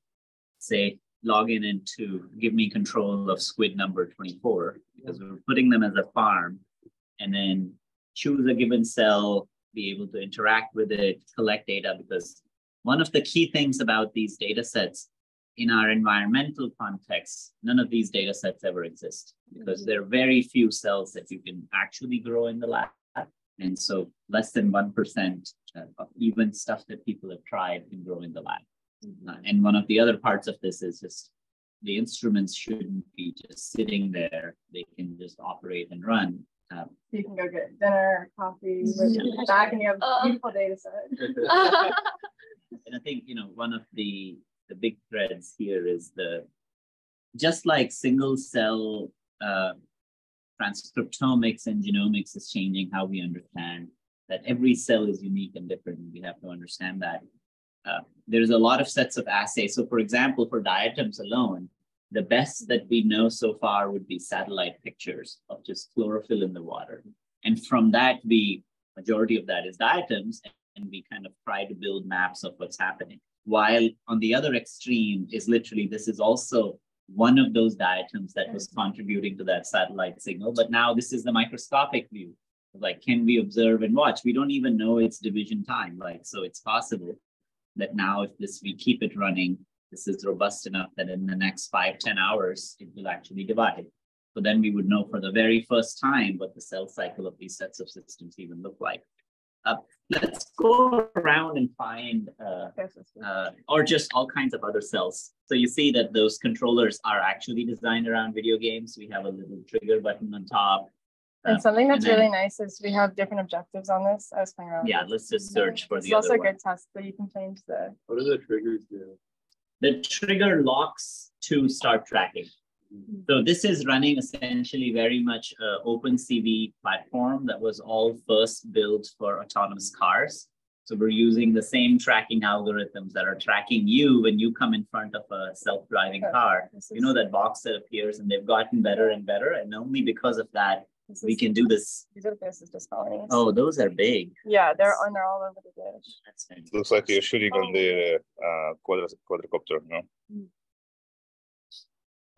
say, log in into give me control of squid number 24 because we're putting them as a farm and then choose a given cell, be able to interact with it, collect data. Because one of the key things about these data sets in our environmental context, none of these data sets ever exist because there are very few cells that you can actually grow in the lab. And so less than 1% of even stuff that people have tried can grow in the lab. Uh, and one of the other parts of this is just the instruments shouldn't be just sitting there. They can just operate and run. Um, You can go get dinner, coffee, with back, and you have a Uh. beautiful data set. and I think you know one of the the big threads here is the just like single cell uh, transcriptomics and genomics is changing how we understand that every cell is unique and different. We have to understand that. Uh, there's a lot of sets of assays. So, for example, for diatoms alone, the best that we know so far would be satellite pictures of just chlorophyll in the water. And from that, we majority of that is diatoms, and we kind of try to build maps of what's happening. While on the other extreme is literally this is also one of those diatoms that was contributing to that satellite signal, but now this is the microscopic view. Like, can we observe and watch? We don't even know its division time. Like, so it's possible that now if this we keep it running, this is robust enough that in the next five ten hours, it will actually divide. So then we would know for the very first time what the cell cycle of these sets of systems even look like. Uh, let's go around and find, uh, uh, or just all kinds of other cells. So you see that those controllers are actually designed around video games. We have a little trigger button on top. And Uh, something that's and then- really nice is we have different objectives on this. I was playing around. Yeah, this. let's just search for It's the also other a one. good test that you can change the. What do the triggers do? The trigger locks to start tracking. So this is running essentially very much a OpenCV platform that was all first built for autonomous cars. So we're using the same tracking algorithms that are tracking you when you come in front of a self-driving car. You know that box that appears and they've gotten better and better. And only because of that, this we is- can do this. These are the Phaeocystis colonies. Oh, those are big. Yeah, they're on. They're all over the dish. That's fantastic. Looks like you're shooting on the uh, quadra quadricopter, no?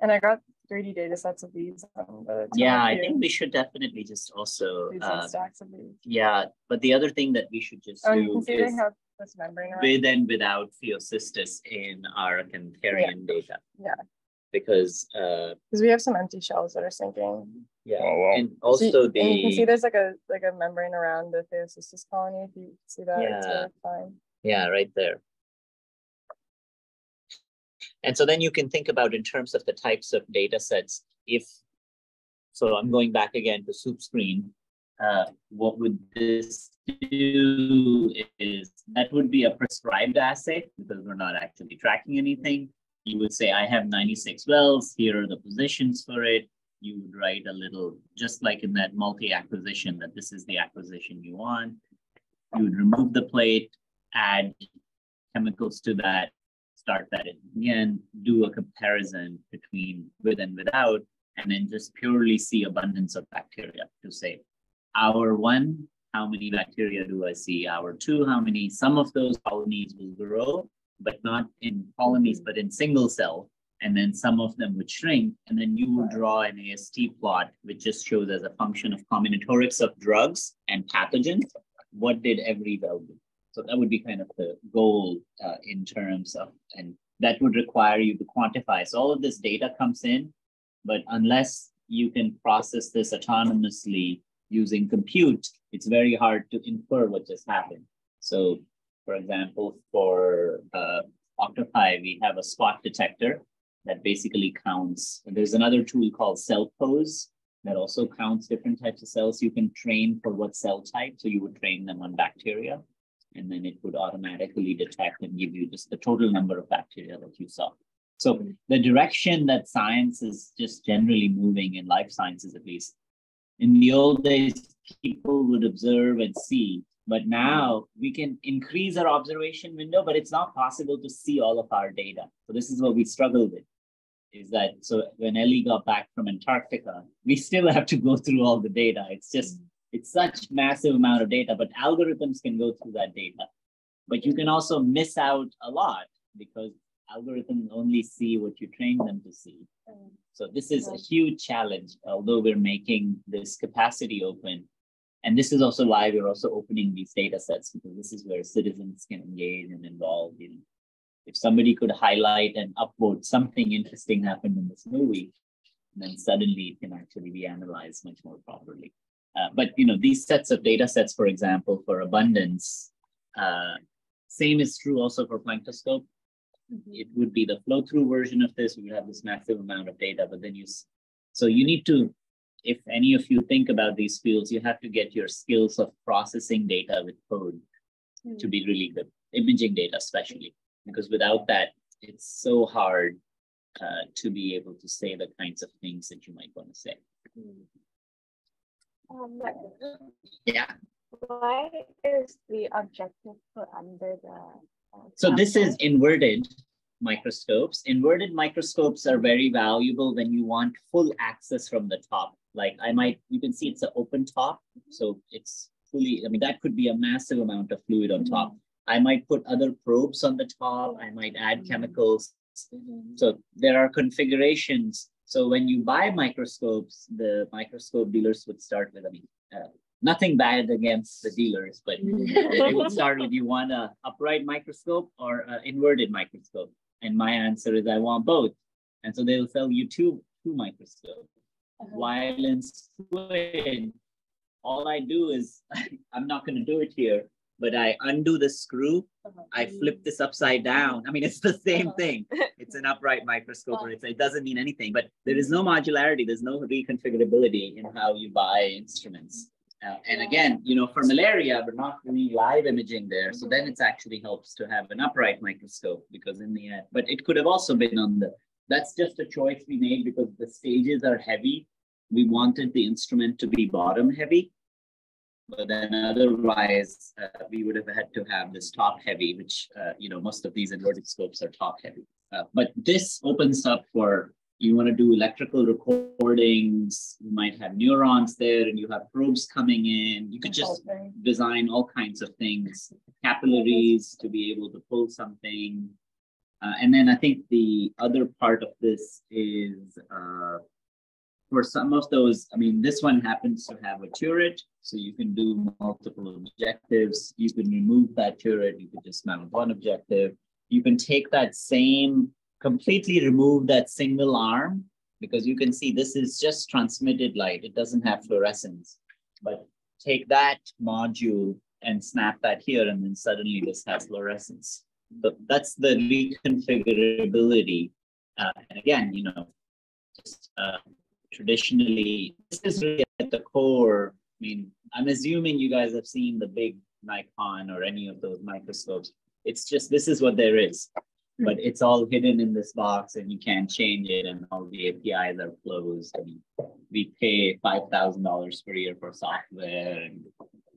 And I got 3D data sets of these. On the Yeah, I think we should definitely just also, uh, stacks of these. yeah, but the other thing that we should just Oh, you do can see is have this membrane around. with and without Phaeocystis in our Acantharian data. Yeah. Because, uh, Because we have some empty shells that are sinking. yeah, Oh, wow. and So you- also and you can see there's like a like a membrane around the Phaeocystis colony. If you see that, it's Yeah. really fine. yeah, right there. And so then you can think about in terms of the types of data sets, if, so I'm going back again to soup screen. Uh, what would this do is that would be a prescribed assay because we're not actually tracking anything. You would say, I have 96 wells, here are the positions for it. You would write a little, just like in that multi-acquisition, that this is the acquisition you want. You would remove the plate, add chemicals to that, start that again, do a comparison between with and without, and then just purely see abundance of bacteria to say, hour one, how many bacteria do I see? Hour two, how many? Some of those colonies will grow, but not in colonies, but in single cell. And then some of them would shrink. And then you would draw an AST plot, which just shows as a function of combinatorics of drugs and pathogens. What did every well do? So that would be kind of the goal uh, in terms of, and that would require you to quantify. So all of this data comes in, but unless you can process this autonomously using compute, it's very hard to infer what just happened. So for example, for uh, Octopi, we have a spot detector that basically counts. And there's another tool called CellPose that also counts different types of cells. You can train for what cell type. So you would train them on bacteria, and then it would automatically detect and give you just the total number of bacteria that you saw. So the direction that science is just generally moving in life sciences, at least. In the old days, people would observe and see, but now we can increase our observation window, but it's not possible to see all of our data. So this is what we struggle with. Is that so when Ellie got back from Antarctica, we still have to go through all the data. It's just it's such massive amount of data, but algorithms can go through that data. But you can also miss out a lot because algorithms only see what you train them to see. So this is a huge challenge, although we're making this capacity open. And this is also why we're also opening these data sets, because this is where citizens can engage and involve. Know, if somebody could highlight and upvote something interesting happened in this movie, then suddenly it can actually be analyzed much more properly. Uh, but you know, these sets of data sets, for example, for abundance, uh, same is true also for Planktoscope. Mm-hmm. It would be the flow through version of this. We would have this massive amount of data, but then you, so you need to, if any of you think about these fields, you have to get your skills of processing data with code mm-hmm. to be really good, imaging data especially, because without that, it's so hard uh, to be able to say the kinds of things that you might want to say. Mm-hmm. Um, yeah. Why is the objective put under the? Uh, so this is inverted microscopes. Inverted microscopes are very valuable when you want full access from the top. Like I might, you can see it's an open top, so it's fully. I mean, that could be a massive amount of fluid on top. I might put other probes on the top. I might add mm-hmm. chemicals. Mm-hmm. So there are configurations so when you buy microscopes, the microscope dealers would start with, I mean, uh, nothing bad against the dealers, but they would start with, you want a upright microscope or an inverted microscope? And my answer is, I want both. And so they'll sell you two, two microscopes. Uh-huh. While in squid, all I do is, I'm not going to do it here, but I undo the screw, I flip this upside down. I mean, it's the same thing. It's an upright microscope, or it doesn't mean anything, but there is no modularity, there's no reconfigurability in how you buy instruments. Uh, and again, you know, for malaria, we're not doing live imaging there. So then it actually helps to have an upright microscope because in the end, but it could have also been on the, that's just a choice we made because the stages are heavy. We wanted the instrument to be bottom heavy but then otherwise uh, we would have had to have this top heavy, which, uh, you know, most of these inverted scopes are top heavy. Uh, but this opens up for, you want to do electrical recordings, you might have neurons there and you have probes coming in. You could just design all kinds of things, capillaries to be able to pull something. Uh, and then I think the other part of this is uh, for some of those, I mean, this one happens to have a turret, so you can do multiple objectives. You can remove that turret, you can just mount one objective. You can take that same, completely remove that single arm, because you can see this is just transmitted light. It doesn't have fluorescence. But take that module and snap that here, and then suddenly this has fluorescence. But that's the reconfigurability. Uh, and again, you know, just uh, traditionally, this is really at the core. I mean, I'm assuming you guys have seen the big Nikon or any of those microscopes. It's just this is what there is, hmm. but it's all hidden in this box and you can't change it, and all the APIs are closed. And we pay five thousand dollars per year for software and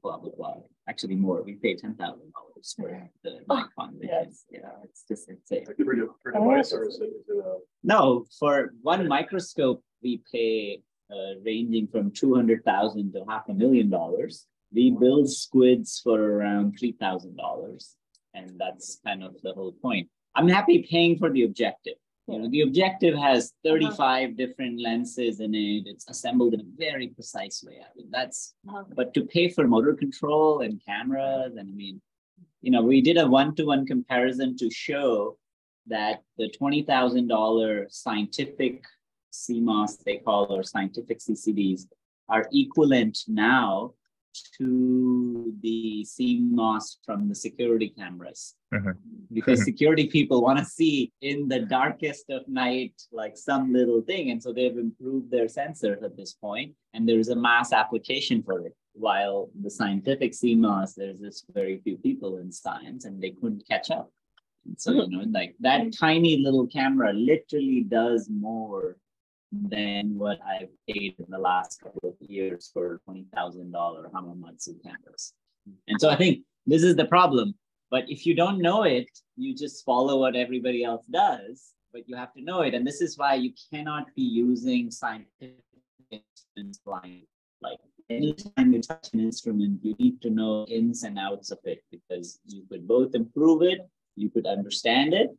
blah blah blah. Actually, more. We pay ten thousand dollars for the Nikon. Yes. Yeah, it's just insane. Like per, per device or is it, is it a... No, for one microscope, we pay uh, ranging from 200,000 to half a million dollars. We build squids for around $3,000. And that's kind of the whole point. I'm happy paying for the objective. You know, the objective has 35 uh-huh. different lenses in it. It's assembled in a very precise way. I mean, that's, uh-huh. but to pay for motor control and cameras, and I mean, you know, we did a one-to-one comparison to show that the $20,000 scientific CMOS, they call, or scientific CCDs, are equivalent now to the CMOS from the security cameras. Mm-hmm. Because mm-hmm. security people want to see in the darkest of night, like some little thing. And so they've improved their sensors at this point, and there's a mass application for it. While the scientific CMOS, there's just very few people in science, and they couldn't catch up. And so, you know, like that tiny little camera literally does more than what I've paid in the last couple of years for $20,000 Hamamatsu cameras. And so I think this is the problem. But if you don't know it, you just follow what everybody else does, but you have to know it. And this is why you cannot be using scientific instruments blind. Like anytime you touch an instrument, you need to know ins and outs of it because you could both improve it, you could understand it,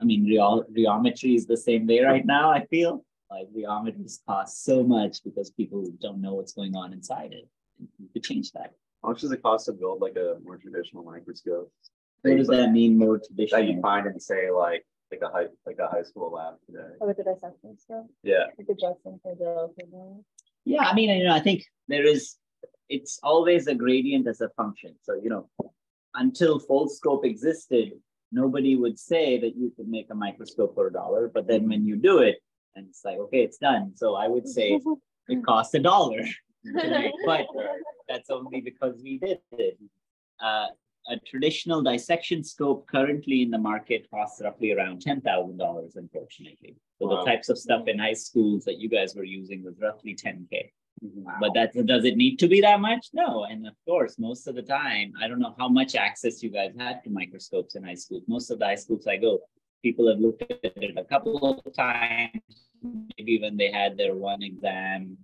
I mean, real rheometry is the same way right now. I feel like rheometries cost so much because people don't know what's going on inside it. You could change that. How much does it cost to build like a more traditional microscope? What does that mean more traditional? That you find in say like like a high like a high school lab today. Oh, with the dissection stuff, Yeah. with the Justin for the, for the. Yeah, I mean, you know, I think there is, it's always a gradient as a function. So, you know, until Foldscope existed, nobody would say that you could make a microscope for a dollar. But then when you do it, and it's like, okay, it's done. So I would say it costs a dollar but that's only because we did it. Uh, a traditional dissection scope currently in the market costs roughly around ten thousand dollars, unfortunately. So Wow. the types of stuff in high schools that you guys were using was roughly ten k. Mm-hmm. But that does it need to be that much? No. And of course, most of the time, I don't know how much access you guys had to microscopes in high school. Most of the high schools I go, people have looked at it a couple of times, maybe when they had their one exam,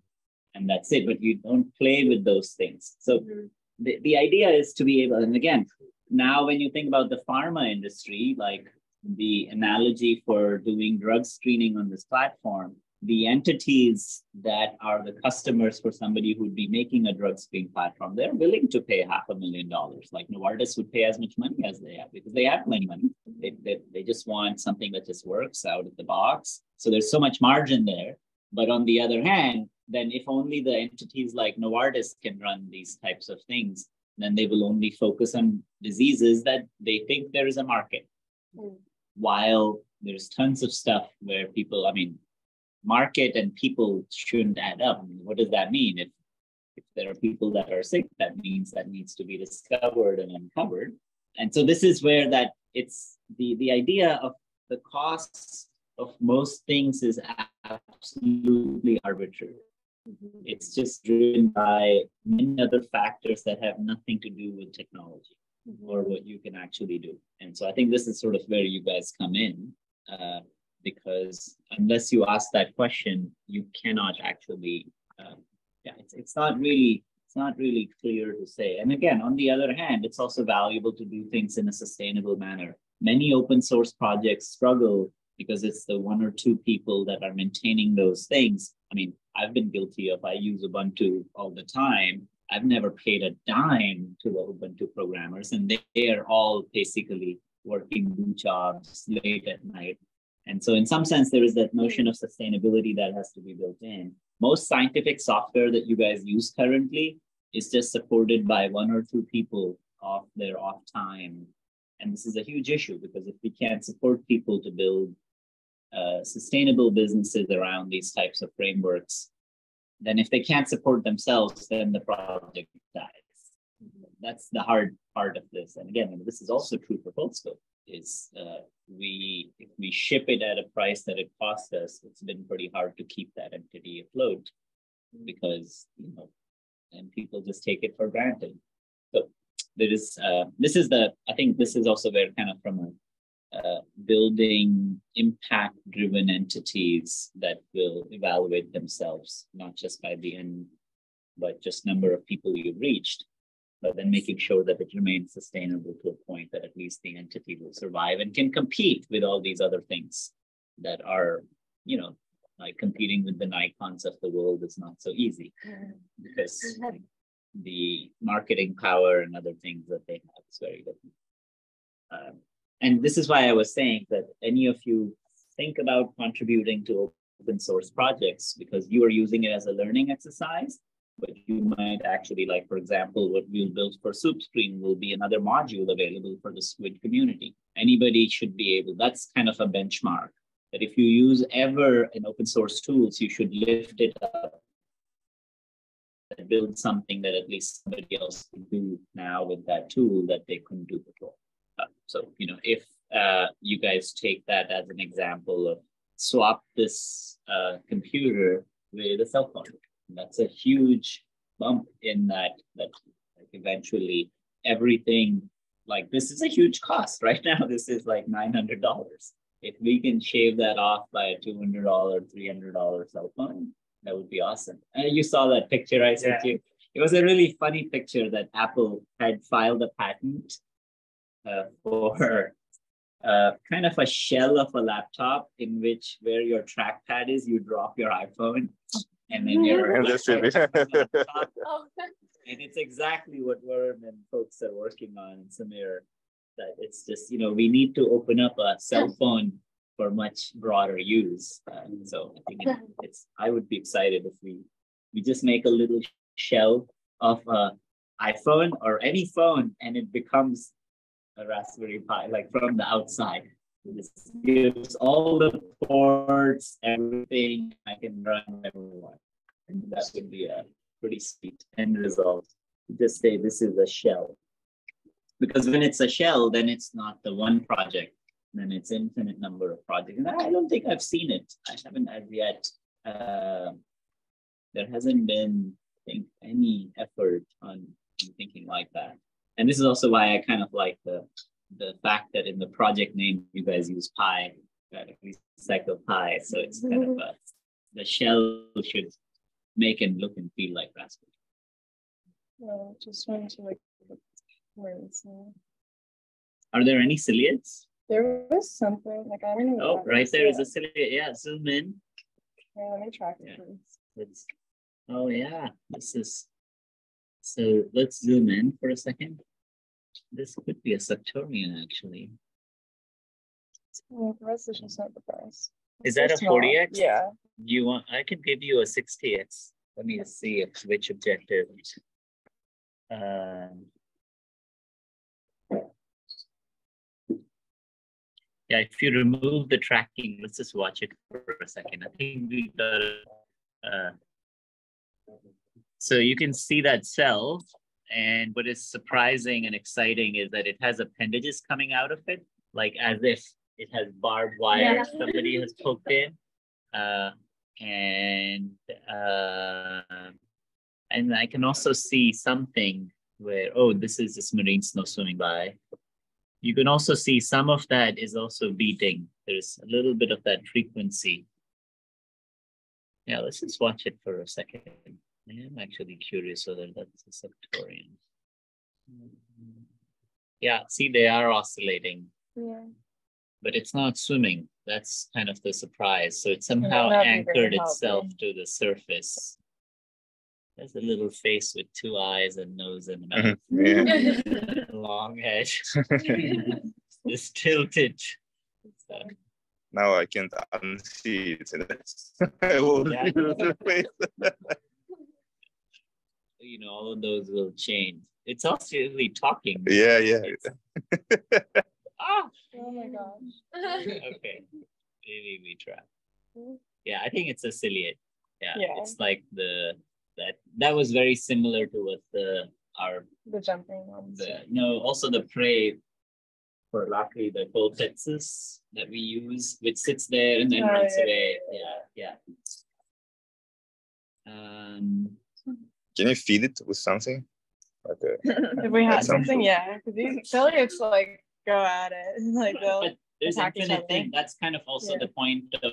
and that's it. But you don't play with those things. So Mhm. the, the idea is to be able, and again, now when you think about the pharma industry, like the analogy for doing drug screening on this platform, the entities that are the customers for somebody who'd be making a drug screen platform, they're willing to pay half a million dollars. Like Novartis would pay as much money as they have because they have plenty of money. They, they, they just want something that just works out of the box. So there's so much margin there. But on the other hand, then if only the entities like Novartis can run these types of things, then they will only focus on diseases that they think there is a market. Mm. While there's tons of stuff where people, I mean, market and people shouldn't add up. I mean, what does that mean? If if there are people that are sick, that means that needs to be discovered and uncovered. And so this is where that it's the the idea of the costs of most things is absolutely arbitrary. It's just driven by many other factors that have nothing to do with technology or what you can actually do. And so I think this is sort of where you guys come in, uh, because unless you ask that question, you cannot actually. Uh, yeah, it's it's not really it's not really clear to say. And again, on the other hand, it's also valuable to do things in a sustainable manner. Many open source projects struggle because it's the one or two people that are maintaining those things. I mean, I've been guilty of I use Ubuntu all the time. I've never paid a dime to the Ubuntu programmers, and they, they are all basically working jobs late at night. And so, in some sense, there is that notion of sustainability that has to be built in. Most scientific software that you guys use currently is just supported by one or two people off their off time. And this is a huge issue because if we can't support people to build uh, sustainable businesses around these types of frameworks, then if they can't support themselves, then the project dies. That's the hard part of this. And again, this is also true for Foldscope. Is uh, we if we ship it at a price that it cost us, it's been pretty hard to keep that entity afloat because you know, and people just take it for granted. So there is uh, this is the I think this is also where kind of from a uh, building impact driven entities that will evaluate themselves, not just by the end, but just number of people you've reached, but then making sure that it remains sustainable to a point that at least the entity will survive and can compete with all these other things that are, you know, like competing with the Nikons of the world is not so easy. Because the marketing power and other things that they have is very different. Um, and this is why I was saying that any of you think about contributing to open source projects because you are using it as a learning exercise, but you might actually, like, for example, what we'll build for SoupScreen will be another module available for the Squid community. Anybody should be able, that's kind of a benchmark that if you use ever an open source tools, you should lift it up and build something that at least somebody else can do now with that tool that they couldn't do before. Uh, so, you know, if uh, you guys take that as an example of swap this uh, computer with a cell phone, that's a huge bump in that, that like eventually everything, like this is a huge cost right now. This is like $900. If we can shave that off by a $200, $300 cell phone, that would be awesome. And you saw that picture I sent Yeah. you. It was a really funny picture that Apple had filed a patent uh, for uh, kind of a shell of a laptop in which where your trackpad is, you drop your iPhone, and then your And that's it. laptop Oh, and it's exactly what Worm and folks are working on in Samir. That it's just, you know, we need to open up a cell phone for much broader use. Uh, so I think it- it's, I would be excited if we, we just make a little shell of a iPhone or any phone and it becomes a Raspberry Pi, like from the outside. This gives all the ports, everything I can run whenever I want. And that would be a pretty sweet end result. Just say this is a shell. Because when it's a shell, then it's not the one project, then it's infinite number of projects. And I don't think I've seen it. I haven't as yet. Uh, there hasn't been, I think, any effort on thinking like that. And this is also why I kind of like the the fact that in the project name you guys use pi, uh, recycle pi. So it's kind of a the shell should make and look and feel like Raspberry. No, just wanted to like uh, Are there any ciliates? There was something like I don't know. Oh, right there is a ciliate. Yeah, zoom in. Yeah, let me track it. Yeah. It's, oh yeah, this is. So let's zoom in for a second. This could be a Suctorian actually. Yeah, the rest is not the best. Is that a 40x? Yeah. You want? I can give you a 60x. Let me see if which objective. Um, yeah, if you remove the tracking, let's just watch it for a second. I think we got. Uh, so you can see that cell, and what is surprising and exciting is that it has appendages coming out of it, like as if it has barbed wire Yeah. somebody has poked in. Uh, and uh, and I can also see something where oh this is this marine snow swimming by. You can also see some of that is also beating. There's a little bit of that frequency. Yeah, let's just watch it for a second. I am actually curious whether that's a Suctorian. Yeah, see, they are oscillating Yeah. but it's not swimming. That's kind of the surprise. So it somehow not be very anchored itself to the surface. There's a little face with two eyes and nose and mouth, Yeah. long head, just tilted. So, Now I can't unsee it. I will Yeah. Do the face. you know, all of those will change. It's also really talking. Yeah, yeah. Ah, Oh my gosh. okay. Maybe we try. Yeah, I think it's a ciliate. Yeah, Yeah. it's like the that that was very similar to what the our The jumping ones. the no also the prey for luckily the colpetsis that we use which sits there and then Oh, runs yeah, away yeah yeah um Can you feed it with something? Like a, if we had That sounds something, cool. yeah. Because these ciliates like go at it. Like they'll but there's attack each other. thing that's kind of also Yeah. the point of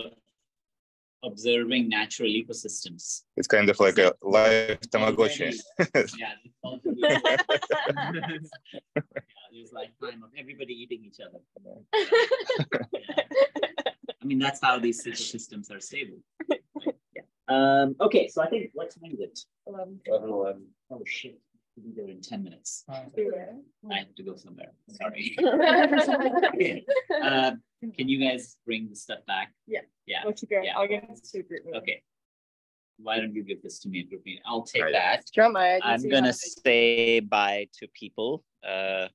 observing natural ecosystems it's kind of like a live Tamagotchi. yeah it's all to do with- yeah, there's like time of everybody eating each other Yeah. I mean, that's how these systems are stable. Yeah. Um, okay, so I think what time is it? Eleven. Eleven, eleven. Oh shit, we'll be there in 10 minutes. Yeah. I have to go somewhere. Sorry. Okay. Uh, can you guys bring the stuff back? Yeah. Yeah. We'll keep. Yeah. I'll get this to a group. meeting. Okay. Why don't you give this to me, group meeting? I'll take Right. that. Do my I'm gonna have an ID? say bye to people. Uh,